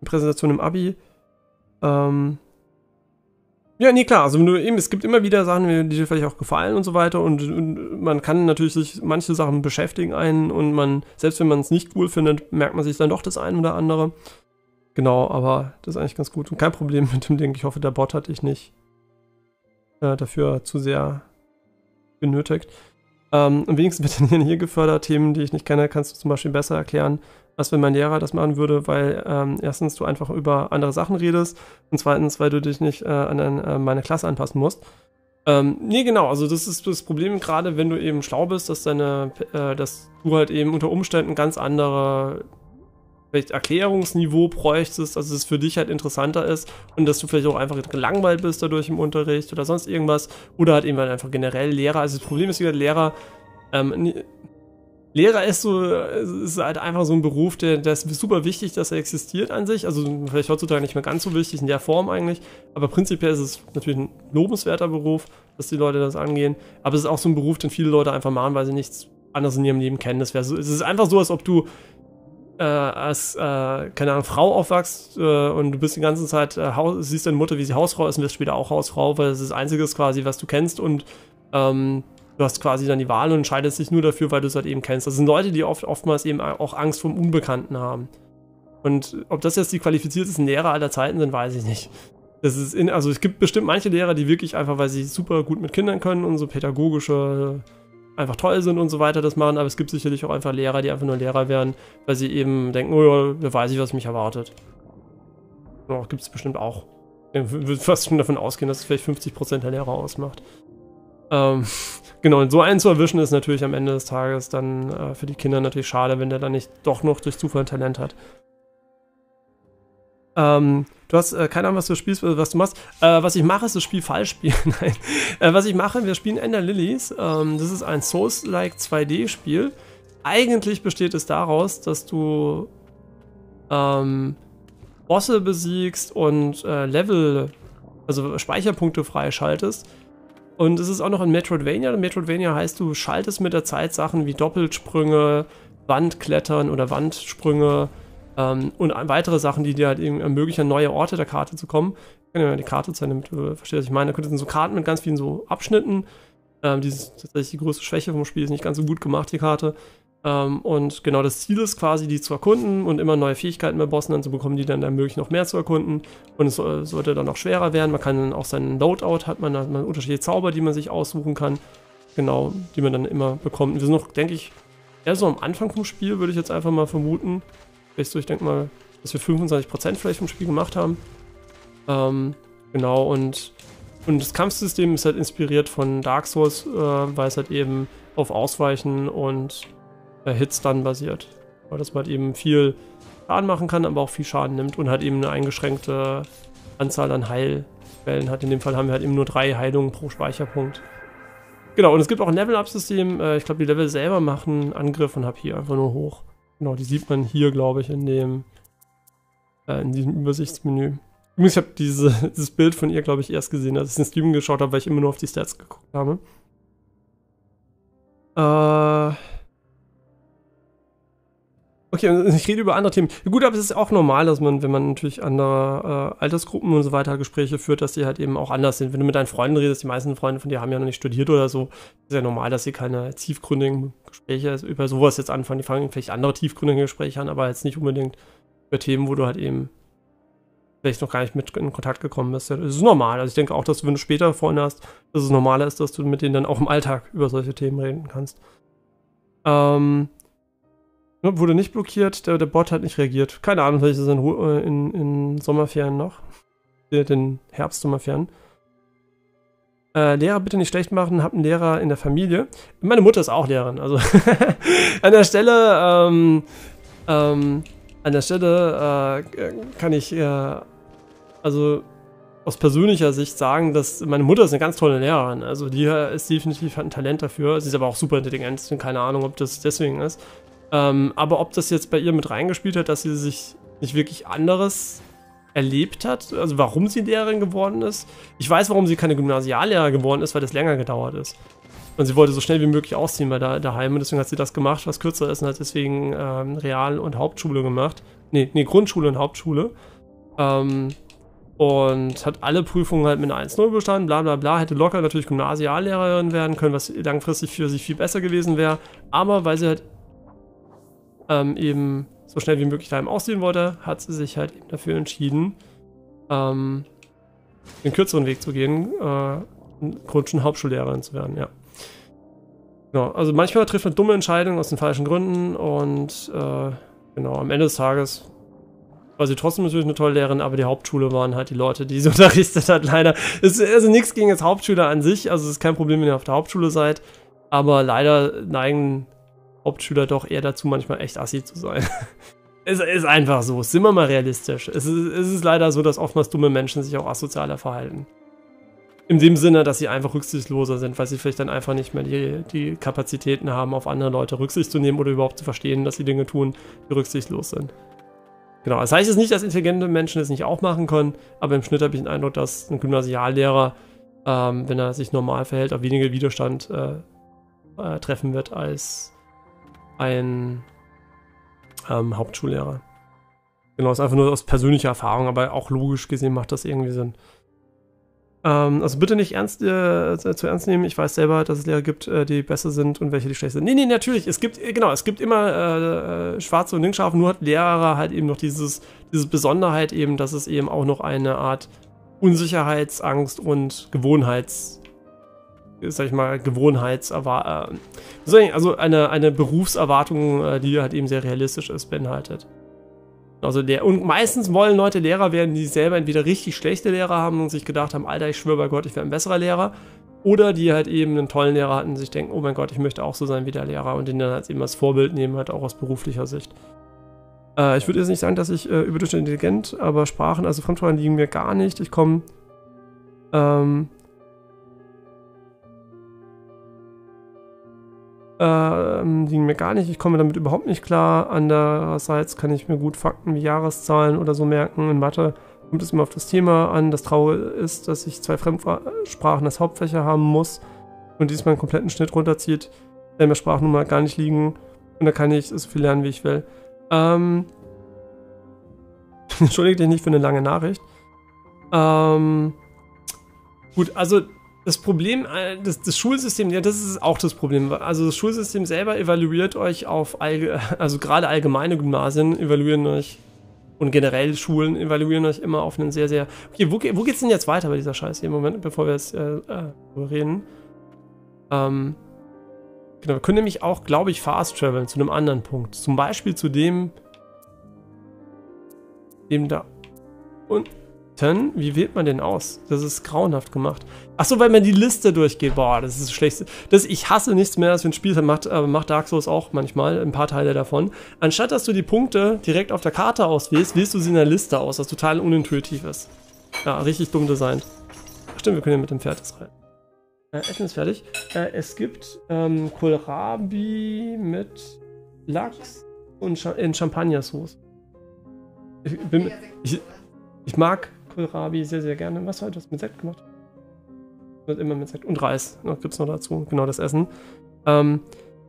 Speaker 1: eine Präsentation im Abi. Ähm, ja, nee, klar. Also du, eben, es gibt immer wieder Sachen, die dir vielleicht auch gefallen und so weiter. Und, und, man kann natürlich sich manche Sachen beschäftigen einen und man, selbst wenn man es nicht cool findet, merkt man sich dann doch das eine oder andere. Genau, aber das ist eigentlich ganz gut. Und kein Problem mit dem Ding. Ich hoffe, der Bot hat dich nicht äh, dafür zu sehr benötigt. Ähm, und wenigstens werden hier gefördert. Themen, die ich nicht kenne, kannst du zum Beispiel besser erklären, als wenn mein Lehrer das machen würde, weil ähm, erstens du einfach über andere Sachen redest und zweitens, weil du dich nicht äh, an äh, meine Klasse anpassen musst. Ähm, nee, genau, also das ist das Problem, gerade wenn du eben schlau bist, dass deine, äh, dass du halt eben unter Umständen ganz andere vielleicht Erklärungsniveau bräuchtest, dass es für dich halt interessanter ist und dass du vielleicht auch einfach gelangweilt bist dadurch im Unterricht oder sonst irgendwas oder halt eben halt einfach generell Lehrer. Also das Problem ist wieder, Lehrer, ähm, Lehrer ist so, ist halt einfach so ein Beruf, der, der ist super wichtig, dass er existiert an sich. Also vielleicht heutzutage nicht mehr ganz so wichtig in der Form eigentlich, aber prinzipiell ist es natürlich ein lobenswerter Beruf, dass die Leute das angehen. Aber es ist auch so ein Beruf, den viele Leute einfach machen, weil sie nichts anderes in ihrem Leben kennen. Das so, es ist einfach so, als ob du äh, als, äh, keine Ahnung, Frau aufwachst äh, und du bist die ganze Zeit, äh, siehst deine Mutter, wie sie Hausfrau ist und wirst später auch Hausfrau, weil das ist das Einzige, quasi, was du kennst und ähm, du hast quasi dann die Wahl und entscheidest dich nur dafür, weil du es halt eben kennst. Das sind Leute, die oft, oftmals eben auch Angst vor dem Unbekannten haben. Und ob das jetzt die qualifiziertesten Lehrer aller Zeiten sind, weiß ich nicht. Das ist in, also es gibt bestimmt manche Lehrer, die wirklich einfach, weil sie super gut mit Kindern können und so pädagogische einfach toll sind und so weiter das machen, aber es gibt sicherlich auch einfach Lehrer, die einfach nur Lehrer werden, weil sie eben denken, oh ja, da weiß ich, was mich erwartet. Ja, gibt es bestimmt auch. Ich würde fast schon davon ausgehen, dass es vielleicht 50% der Lehrer ausmacht. Ähm, genau, und so einen zu erwischen ist natürlich am Ende des Tages dann äh, für die Kinder natürlich schade, wenn der dann nicht doch noch durch Zufall Talent hat. Ähm, du hast äh, keine Ahnung, was du spielst, was du machst. Äh, was ich mache, ist das Spiel falsch spielen. Nein. Äh, was ich mache, wir spielen Ender Lilies. Ähm, das ist ein Souls-like 2D-Spiel. Eigentlich besteht es daraus, dass du ähm, Bosse besiegst und äh, Level, also Speicherpunkte freischaltest. Und es ist auch noch ein Metroidvania. Metroidvania heißt, du schaltest mit der Zeit Sachen wie Doppelsprünge, Wandklettern oder Wandsprünge ähm, und weitere Sachen, die dir halt ermöglichen, an neue Orte der Karte zu kommen. Ich kann ja mal die Karte zeigen, damit du verstehst, was ich meine. Da sind so Karten mit ganz vielen so Abschnitten. Ähm, die ist tatsächlich die größte Schwäche vom Spiel, ist nicht ganz so gut gemacht, die Karte. Ähm, und genau das Ziel ist quasi, die zu erkunden und immer neue Fähigkeiten bei Bossen dann zu bekommen, die dann ermöglichen, noch mehr zu erkunden. Und es soll, sollte dann auch schwerer werden. Man kann dann auch seinen Loadout, hat man, hat man unterschiedliche Zauber, die man sich aussuchen kann. Genau, die man dann immer bekommt. Wir sind noch, denke ich, eher so am Anfang vom Spiel, würde ich jetzt einfach mal vermuten. Vielleicht so, ich denke mal, dass wir 25% vielleicht vom Spiel gemacht haben. Ähm, genau, und, und das Kampfsystem ist halt inspiriert von Dark Souls, äh, weil es halt eben auf Ausweichen und äh, Hits dann basiert. Weil das man halt eben viel Schaden machen kann, aber auch viel Schaden nimmt und halt eben eine eingeschränkte Anzahl an Heilquellen hat. In dem Fall haben wir halt eben nur drei Heilungen pro Speicherpunkt. Genau, und es gibt auch ein Level-Up-System. Äh, ich glaube, die Level selber machen Angriff und habe hier einfach nur hoch. Genau, die sieht man hier, glaube ich, in dem äh, in diesem Übersichtsmenü. Übrigens, ich habe diese, dieses Bild von ihr, glaube ich, erst gesehen, als ich den Stream geschaut habe, weil ich immer nur auf die Stats geguckt habe. Äh. Okay, ich rede über andere Themen. Gut, aber es ist auch normal, dass man, wenn man natürlich andere äh, Altersgruppen und so weiter Gespräche führt, dass die halt eben auch anders sind. Wenn du mit deinen Freunden redest, die meisten Freunde von dir haben ja noch nicht studiert oder so, ist ja normal, dass sie keine tiefgründigen Gespräche über sowas jetzt anfangen. Die fangen vielleicht andere tiefgründige Gespräche an, aber jetzt nicht unbedingt über Themen, wo du halt eben vielleicht noch gar nicht mit in Kontakt gekommen bist. Das ist normal. Also ich denke auch, dass du, wenn du später Freunde hast, dass es normaler ist, dass du mit denen dann auch im Alltag über solche Themen reden kannst. Ähm, Ne, wurde nicht blockiert, der, der Bot hat nicht reagiert. Keine Ahnung, vielleicht ist es in, äh, in, in Sommerferien noch. Den Herbst-Sommerferien. Äh, Lehrer bitte nicht schlecht machen, hab einen Lehrer in der Familie. Meine Mutter ist auch Lehrerin, also an der Stelle, ähm, ähm, an der Stelle äh, kann ich, äh, also aus persönlicher Sicht sagen, dass meine Mutter ist eine ganz tolle Lehrerin. Also die ist definitiv hat ein Talent dafür. Sie ist aber auch super intelligent. Keine Ahnung, ob das deswegen ist. Ähm, aber ob das jetzt bei ihr mit reingespielt hat, dass sie sich nicht wirklich anderes erlebt hat, also warum sie Lehrerin geworden ist. Ich weiß, warum sie keine Gymnasiallehrer geworden ist, weil das länger gedauert ist. Und sie wollte so schnell wie möglich ausziehen bei da, daheim und deswegen hat sie das gemacht, was kürzer ist und hat deswegen ähm, Real- und Hauptschule gemacht. Nee, nee, Grundschule und Hauptschule. Ähm, und hat alle Prüfungen halt mit einer 1-0 bestanden, bla bla bla, hätte locker natürlich Gymnasiallehrerin werden können, was langfristig für sie viel besser gewesen wäre. Aber weil sie halt ähm, eben so schnell wie möglich daheim aussehen wollte, hat sie sich halt eben dafür entschieden, ähm, den kürzeren Weg zu gehen, äh, Grund- und Hauptschullehrerin zu werden, ja. Genau, also manchmal trifft man dumme Entscheidungen aus den falschen Gründen und äh, genau, am Ende des Tages war sie trotzdem natürlich eine tolle Lehrerin, aber die Hauptschule waren halt die Leute, die sie unterrichtet hat, leider. Ist also nichts gegen das Hauptschüler an sich, also es ist kein Problem, wenn ihr auf der Hauptschule seid, aber leider neigen Hauptschüler doch eher dazu, manchmal echt assi zu sein. es ist einfach so. Sind wir mal realistisch. Es ist, es ist leider so, dass oftmals dumme Menschen sich auch asozialer verhalten. In dem Sinne, dass sie einfach rücksichtsloser sind, weil sie vielleicht dann einfach nicht mehr die, die Kapazitäten haben, auf andere Leute Rücksicht zu nehmen oder überhaupt zu verstehen, dass sie Dinge tun, die rücksichtslos sind. Genau, das heißt jetzt nicht, dass intelligente Menschen es nicht auch machen können, aber im Schnitt habe ich den Eindruck, dass ein Gymnasiallehrer, ähm, wenn er sich normal verhält, auf weniger Widerstand äh, äh, treffen wird als ein ähm, Hauptschullehrer. Genau, ist einfach nur aus persönlicher Erfahrung, aber auch logisch gesehen macht das irgendwie Sinn. Ähm, also bitte nicht ernst, äh, zu ernst nehmen. Ich weiß selber, dass es Lehrer gibt, äh, die besser sind und welche, die schlecht sind. Nee, nee, natürlich. Es gibt, äh, genau, es gibt immer äh, äh, schwarze und linksscharfe, nur hat Lehrer halt eben noch dieses, diese Besonderheit eben, dass es eben auch noch eine Art Unsicherheitsangst und Gewohnheits- sag ich mal, Gewohnheitserwartung, äh, also eine, eine Berufserwartung, äh, die halt eben sehr realistisch ist, beinhaltet. Also der, und meistens wollen Leute Lehrer werden, die selber entweder richtig schlechte Lehrer haben und sich gedacht haben, Alter, ich schwöre bei Gott, ich werde ein besserer Lehrer. Oder die halt eben einen tollen Lehrer hatten und sich denken, oh mein Gott, ich möchte auch so sein wie der Lehrer und den dann halt eben als Vorbild nehmen, halt auch aus beruflicher Sicht. Äh, ich würde jetzt nicht sagen, dass ich äh, überdurchschnittlich intelligent, aber Sprachen, also Fremdsprachen liegen mir gar nicht. Ich komme ähm, ähm, liegen mir gar nicht. Ich komme damit überhaupt nicht klar. Andererseits kann ich mir gut Fakten wie Jahreszahlen oder so merken. In Mathe kommt es immer auf das Thema an. Das Traurige ist, dass ich zwei Fremdsprachen als Hauptfächer haben muss und diesmal einen kompletten Schnitt runterzieht, wenn mir Sprachen nun mal gar nicht liegen. Und da kann ich so viel lernen, wie ich will. Ähm, Entschuldige dich nicht für eine lange Nachricht. Ähm, gut, also das Problem, äh, das, das, Schulsystem, ja, das ist auch das Problem. Also das Schulsystem selber evaluiert euch auf, also gerade allgemeine Gymnasien evaluieren euch und generell Schulen evaluieren euch immer auf einen sehr, sehr. Okay, wo, wo geht's denn jetzt weiter bei dieser Scheiße im Moment, bevor wir jetzt äh, äh, reden? Ähm, genau, wir können nämlich auch, glaube ich, fast traveln zu einem anderen Punkt. Zum Beispiel zu dem, dem da unten. Wie wählt man den aus? Das ist grauenhaft gemacht. Achso, weil man die Liste durchgeht. Boah, das ist das Schlechteste. Das, ich hasse nichts mehr, als wenn ein Spiel macht, äh, macht Dark Souls auch manchmal, ein paar Teile davon. Anstatt dass du die Punkte direkt auf der Karte auswählst, wählst du sie in der Liste aus, was total unintuitiv ist. Ja, richtig dumm designt. Stimmt, wir können ja mit dem Pferd das rein. Äh, Essen ist fertig. Äh, es gibt ähm, Kohlrabi mit Lachs und Cha in Champagner-Sauce. Ich, ich, ich mag Kohlrabi sehr, sehr gerne. Was hat das mit Sekt gemacht? Wird immer mit Sekt. Und Reis. Gibt es noch dazu. Genau, das Essen. Ähm,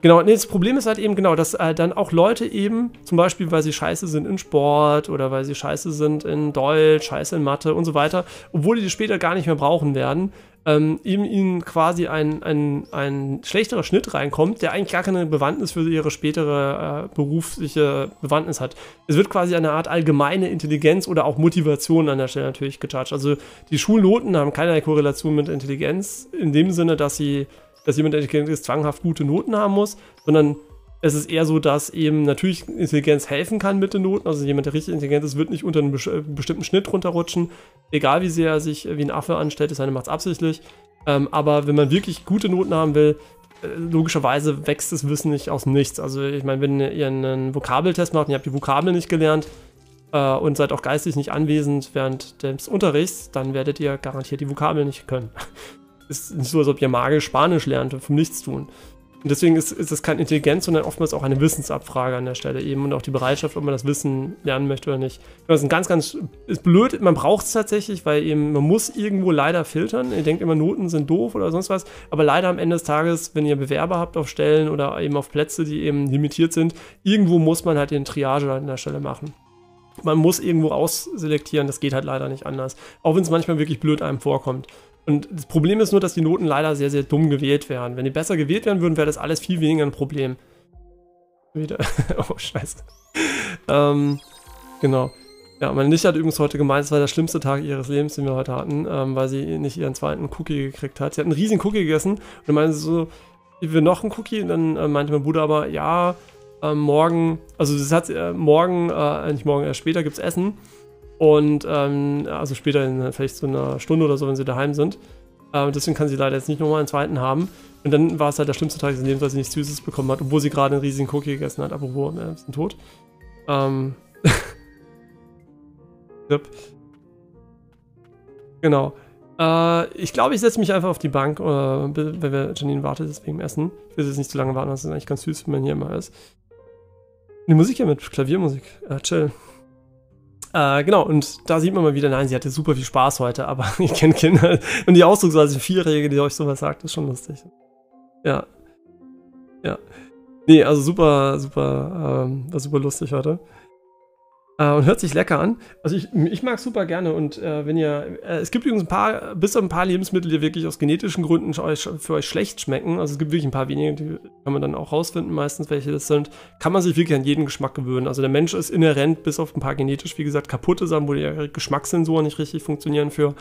Speaker 1: genau, nee, das Problem ist halt eben genau, dass äh, dann auch Leute eben, zum Beispiel, weil sie scheiße sind in Sport oder weil sie scheiße sind in Deutsch, scheiße in Mathe und so weiter, obwohl die die später gar nicht mehr brauchen werden, ähm, ihnen quasi ein, ein, ein schlechterer Schnitt reinkommt, der eigentlich gar keine Bewandtnis für ihre spätere äh, berufliche Bewandtnis hat. Es wird quasi eine Art allgemeine Intelligenz oder auch Motivation an der Stelle natürlich gecharged. Also die Schulnoten haben keinerlei Korrelation mit Intelligenz in dem Sinne, dass sie, dass jemand, intelligent ist, zwanghaft gute Noten haben muss, sondern es ist eher so, dass eben natürlich Intelligenz helfen kann mit den Noten. Also jemand, der richtig intelligent ist, wird nicht unter einen äh, bestimmten Schnitt runterrutschen. Egal wie sehr er sich wie ein Affe anstellt, es sei denn, macht es absichtlich. Ähm, aber wenn man wirklich gute Noten haben will, äh, logischerweise wächst das Wissen nicht aus Nichts. Also ich meine, wenn ihr einen Vokabeltest macht und ihr habt die Vokabeln nicht gelernt äh, und seid auch geistig nicht anwesend während des Unterrichts, dann werdet ihr garantiert die Vokabeln nicht können. ist nicht so, als ob ihr magisch Spanisch lernt vom Nichtstun. Und deswegen ist, ist das kein Intelligenz, sondern oftmals auch eine Wissensabfrage an der Stelle eben und auch die Bereitschaft, ob man das Wissen lernen möchte oder nicht. Das ist ein ganz, ganz, ist blöd, man braucht es tatsächlich, weil eben, man muss irgendwo leider filtern. Ihr denkt immer, Noten sind doof oder sonst was, aber leider am Ende des Tages, wenn ihr Bewerber habt auf Stellen oder eben auf Plätze, die eben limitiert sind, irgendwo muss man halt den Triage an der Stelle machen. Man muss irgendwo ausselektieren, das geht halt leider nicht anders. Auch wenn es manchmal wirklich blöd einem vorkommt. Und das Problem ist nur, dass die Noten leider sehr, sehr dumm gewählt werden. Wenn die besser gewählt werden würden, wäre das alles viel weniger ein Problem. Wieder. oh, scheiße. ähm, genau. Ja, meine Nichte hat übrigens heute gemeint, es war der schlimmste Tag ihres Lebens, den wir heute hatten, ähm, weil sie nicht ihren zweiten Cookie gekriegt hat. Sie hat einen riesigen Cookie gegessen und dann meinte sie so, ich will noch einen Cookie. Und dann äh, meinte mein Bruder aber, ja, äh, morgen, also das hat äh, morgen, äh, nicht morgen, erst später gibt es Essen. Und ähm, also später in vielleicht so einer Stunde oder so, wenn sie daheim sind. Äh, deswegen kann sie leider jetzt nicht nochmal einen zweiten haben. Und dann war es halt der schlimmste Tag des Lebens, weil sie nichts Süßes bekommen hat, obwohl sie gerade einen riesigen Cookie gegessen hat. Apropos, äh, sind tot. Ähm. yep. Genau. Äh, ich glaube, ich setze mich einfach auf die Bank, äh, wenn wir Janine wartet, deswegen Essen. Ich will jetzt nicht zu lange warten, das ist eigentlich ganz süß, wenn man hier immer ist. Die Musik hier mit Klaviermusik. Äh, chill. Äh, genau, und da sieht man mal wieder, nein, sie hatte super viel Spaß heute, aber ich kenne Kinder. Und die Ausdrucksweise Vierjährige, die euch sowas sagt, ist schon lustig. Ja. Ja. Nee, also super, super, ähm, war super lustig heute. Äh, und hört sich lecker an. Also ich, ich mag es super gerne und äh, wenn ihr, äh, es gibt übrigens ein paar, bis auf ein paar Lebensmittel, die wirklich aus genetischen Gründen für euch, für euch schlecht schmecken. Also es gibt wirklich ein paar wenige, die kann man dann auch rausfinden, meistens welche das sind. Kann man sich wirklich an jeden Geschmack gewöhnen. Also der Mensch ist inhärent, bis auf ein paar genetisch, wie gesagt, kaputte Sachen, wo die Geschmackssensoren nicht richtig funktionieren für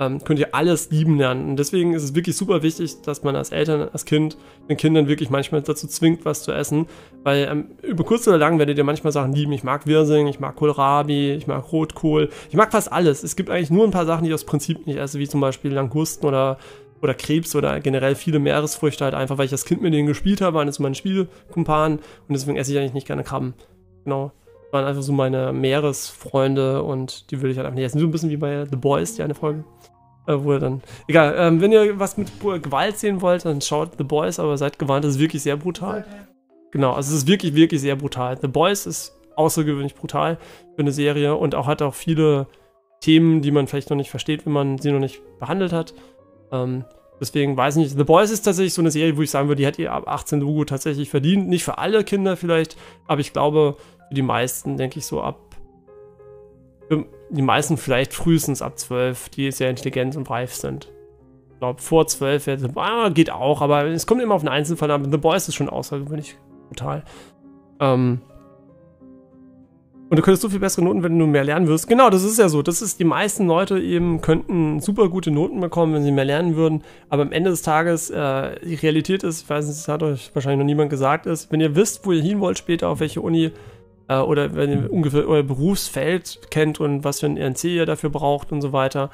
Speaker 1: ähm, könnt ihr alles lieben lernen. Und deswegen ist es wirklich super wichtig, dass man als Eltern, als Kind den Kindern wirklich manchmal dazu zwingt, was zu essen. Weil ähm, über kurz oder lang werdet ihr manchmal Sachen lieben. Ich mag Wirsing, ich mag Kohlrabi, ich mag Rotkohl. Ich mag fast alles. Es gibt eigentlich nur ein paar Sachen, die ich aus Prinzip nicht esse, wie zum Beispiel Langusten oder oder Krebs oder generell viele Meeresfrüchte halt einfach, weil ich als Kind mit denen gespielt habe, eines meiner Spielkumpanen und deswegen esse ich eigentlich nicht gerne Krabben. Genau. Waren einfach so meine Meeresfreunde und die würde ich halt einfach nicht essen. So ein bisschen wie bei The Boys, die eine Folge. Äh, wo er dann. Egal, ähm, wenn ihr was mit Gewalt sehen wollt, dann schaut The Boys, aber seid gewarnt, das ist wirklich sehr brutal. Genau, also es ist wirklich, wirklich sehr brutal. The Boys ist außergewöhnlich brutal für eine Serie und auch hat auch viele Themen, die man vielleicht noch nicht versteht, wenn man sie noch nicht behandelt hat. Ähm, deswegen weiß ich nicht. The Boys ist tatsächlich so eine Serie, wo ich sagen würde, die hat ihr ab 18 Logo tatsächlich verdient. Nicht für alle Kinder vielleicht, aber ich glaube, für die meisten, denke ich, so ab die meisten vielleicht frühestens ab 12, die sehr intelligent und reif sind. Ich glaube, vor 12 wäre ah, geht auch, aber es kommt immer auf einen Einzelfall an. The Boys ist schon außergewöhnlich brutal. Ähm, und du könntest so viel bessere Noten, wenn du mehr lernen wirst. Genau, das ist ja so. Das ist, die meisten Leute eben könnten super gute Noten bekommen, wenn sie mehr lernen würden. Aber am Ende des Tages, äh, die Realität ist, ich weiß nicht, das hat euch wahrscheinlich noch niemand gesagt, ist, wenn ihr wisst, wo ihr hin wollt später, auf welche Uni, äh, oder wenn ihr ungefähr euer Berufsfeld kennt und was für ein RNC ihr dafür braucht und so weiter,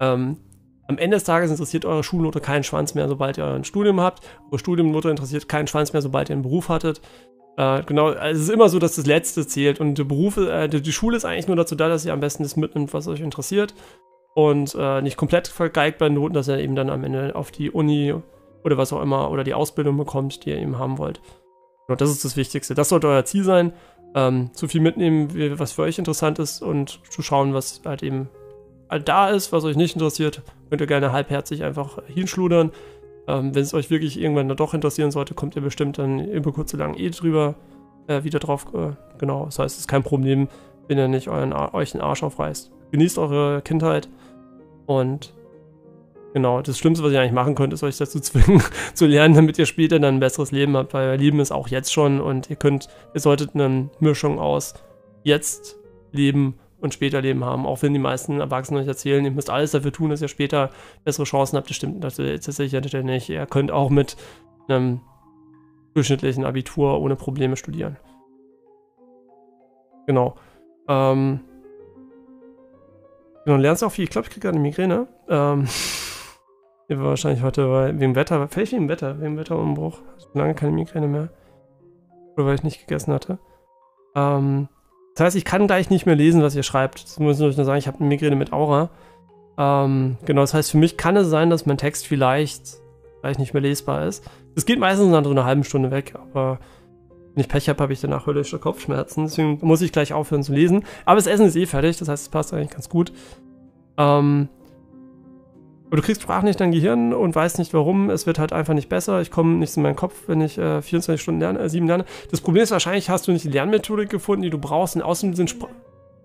Speaker 1: ähm, am Ende des Tages interessiert eure Schulnote keinen Schwanz mehr, sobald ihr ein Studium habt. Eure Studiumnote interessiert keinen Schwanz mehr, sobald ihr einen Beruf hattet. Äh, genau, also es ist immer so, dass das Letzte zählt und die Berufe, äh, die, die, Schule ist eigentlich nur dazu da, dass ihr am besten das mitnimmt, was euch interessiert und äh, nicht komplett vergeigt bei Noten, dass ihr eben dann am Ende auf die Uni oder was auch immer oder die Ausbildung bekommt, die ihr eben haben wollt. Genau, das ist das Wichtigste. Das sollte euer Ziel sein. Ähm, zu viel mitnehmen, was für euch interessant ist und zu schauen, was halt eben halt da ist, was euch nicht interessiert, könnt ihr gerne halbherzig einfach hinschludern. Ähm, wenn es euch wirklich irgendwann dann doch interessieren sollte, kommt ihr bestimmt dann über kurz oder lang eh drüber äh, wieder drauf. Äh, genau, das heißt, es ist kein Problem, wenn ihr nicht euren, euch den Arsch aufreißt. Genießt eure Kindheit und genau, das Schlimmste, was ihr eigentlich machen könnt, ist euch dazu zwingen, zu lernen, damit ihr später dann ein besseres Leben habt, weil Leben ist auch jetzt schon und ihr könnt, ihr solltet eine Mischung aus jetzt leben und später Leben haben. Auch wenn die meisten Erwachsenen euch erzählen, ihr müsst alles dafür tun, dass ihr später bessere Chancen habt. Das stimmt tatsächlich nicht. Ihr könnt auch mit einem durchschnittlichen Abitur ohne Probleme studieren. Genau. Ähm, genau, lernst auch viel. Ich glaube, ich kriege gerade eine Migräne. Ähm, hier war wahrscheinlich heute weil, wegen Wetter, vielleicht wegen Wetter, wegen Wetterumbruch. Also lange keine Migräne mehr. Oder weil ich nicht gegessen hatte. Ähm, das heißt, ich kann gleich nicht mehr lesen, was ihr schreibt. Das muss ich nur sagen, ich habe eine Migräne mit Aura. Ähm, genau, das heißt, für mich kann es sein, dass mein Text vielleicht gleich nicht mehr lesbar ist. Das geht meistens nach so einer halben Stunde weg, aber wenn ich Pech habe, habe ich danach höllische Kopfschmerzen. Deswegen muss ich gleich aufhören zu lesen. Aber das Essen ist eh fertig, das heißt, es passt eigentlich ganz gut. Ähm, aber du kriegst Sprachen nicht dein Gehirn und weißt nicht warum. Es wird halt einfach nicht besser. Ich komme nicht in meinen Kopf, wenn ich äh, 24 Stunden lerne, äh, 7 lerne. Das Problem ist wahrscheinlich, hast du nicht die Lernmethodik gefunden, die du brauchst. Und außerdem sind, Spr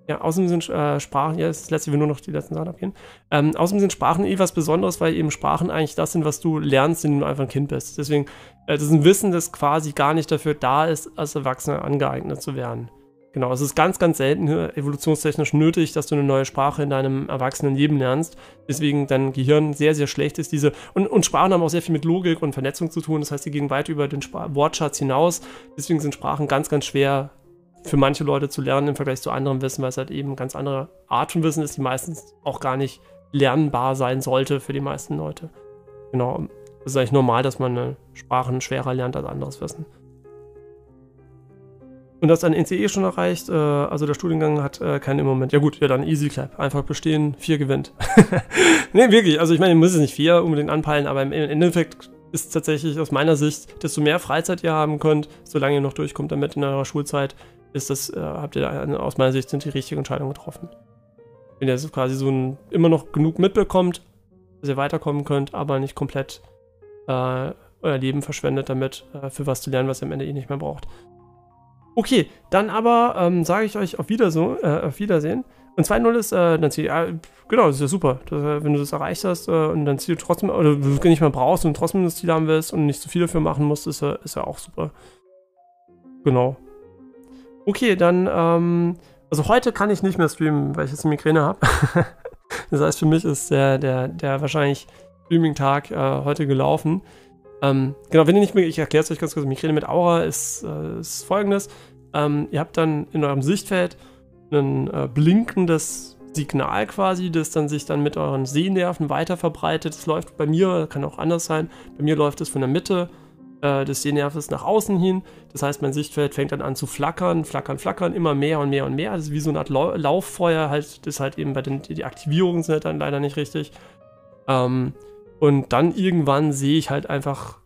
Speaker 1: ja, außerdem sind äh, Sprachen, ja, das letzte wir nur noch die letzten Sachen abgehen. Ähm, außerdem sind Sprachen eh was Besonderes, weil eben Sprachen eigentlich das sind, was du lernst, wenn du einfach ein Kind bist. Deswegen, äh, das ist ein Wissen, das quasi gar nicht dafür da ist, als Erwachsener angeeignet zu werden. Genau, es ist ganz, ganz selten evolutionstechnisch nötig, dass du eine neue Sprache in deinem erwachsenen Leben lernst. Deswegen dein Gehirn sehr, sehr schlecht ist. Diese, und, und Sprachen haben auch sehr viel mit Logik und Vernetzung zu tun. Das heißt, sie gehen weit über den Spr Wortschatz hinaus. Deswegen sind Sprachen ganz, ganz schwer für manche Leute zu lernen im Vergleich zu anderem Wissen, weil es halt eben eine ganz andere Art von Wissen ist, die meistens auch gar nicht lernbar sein sollte für die meisten Leute. Genau, es ist eigentlich normal, dass man Sprachen schwerer lernt als anderes Wissen. Und das dann NCE schon erreicht, äh, also der Studiengang hat äh, keinen im Moment. Ja gut, ja dann Easy Clap. Einfach bestehen, vier gewinnt. nee, wirklich. Also ich meine, ihr müsst es nicht vier unbedingt anpeilen, aber im Endeffekt ist tatsächlich aus meiner Sicht, desto mehr Freizeit ihr haben könnt, solange ihr noch durchkommt damit in eurer Schulzeit, ist das, äh, habt ihr aus meiner Sicht sind die richtige Entscheidung getroffen. Wenn ihr so quasi so ein, immer noch genug mitbekommt, dass ihr weiterkommen könnt, aber nicht komplett äh, euer Leben verschwendet damit, äh, für was zu lernen, was ihr am Ende eh nicht mehr braucht. Okay, dann aber ähm, sage ich euch auf, Wiederso äh, auf Wiedersehen. Und 2-0 ist äh, dann Ziel. Ja, genau, das ist ja super. Das, äh, wenn du das erreicht hast äh, und dann Ziel trotzdem, oder du nicht mehr brauchst und trotzdem das Ziel haben willst und nicht zu viel dafür machen musst, ist, ist ja auch super. Genau. Okay, dann, ähm, also heute kann ich nicht mehr streamen, weil ich jetzt eine Migräne habe. das heißt, für mich ist der, der, der wahrscheinlich Streaming-Tag äh, heute gelaufen. Ähm, genau, wenn ihr nicht mehr, ich erkläre es euch ganz kurz, Migräne mit Aura ist, äh, ist folgendes. Ähm, ihr habt dann in eurem Sichtfeld ein äh, blinkendes Signal quasi, das dann sich dann mit euren Sehnerven weiter verbreitet. Es läuft bei mir, kann auch anders sein, bei mir läuft es von der Mitte äh, des Sehnerves nach außen hin. Das heißt, mein Sichtfeld fängt dann an zu flackern, flackern, flackern, immer mehr und mehr und mehr. Das ist wie so eine Art Lau Lauffeuer, halt, das halt eben bei den, die Aktivierungen sind halt dann leider nicht richtig. Ähm, und dann irgendwann sehe ich halt einfach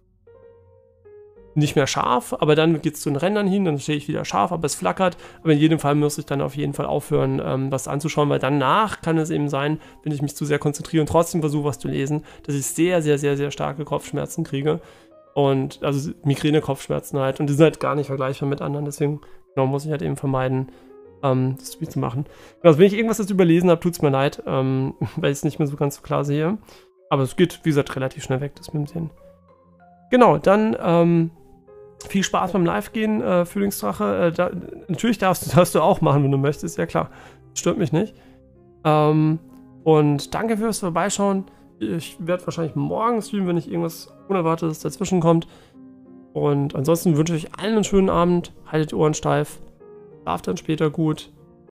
Speaker 1: nicht mehr scharf, aber dann geht es zu den Rändern hin, dann stehe ich wieder scharf, aber es flackert. Aber in jedem Fall muss ich dann auf jeden Fall aufhören, ähm, was anzuschauen, weil danach kann es eben sein, wenn ich mich zu sehr konzentriere und trotzdem versuche, was zu lesen, dass ich sehr, sehr, sehr, sehr starke Kopfschmerzen kriege. Und also Migräne-Kopfschmerzen halt. Und die sind halt gar nicht vergleichbar mit anderen, deswegen genau, muss ich halt eben vermeiden, ähm, das Spiel zu machen. Also wenn ich irgendwas jetzt überlesen habe, tut es mir leid, ähm, weil ich es nicht mehr so ganz klar sehe. Aber es geht, wie gesagt, relativ schnell weg, das mit dem Sehen. Genau, dann ähm, viel Spaß beim Live-Gehen, äh, Frühlingsdrache. Äh, da, natürlich darfst, darfst du auch machen, wenn du möchtest, ja klar. Stört mich nicht. Ähm, und danke fürs Vorbeischauen. Ich werde wahrscheinlich morgen streamen, wenn nicht irgendwas Unerwartetes dazwischen kommt. Und ansonsten wünsche ich euch allen einen schönen Abend. Haltet die Ohren steif. Schlaft dann später gut.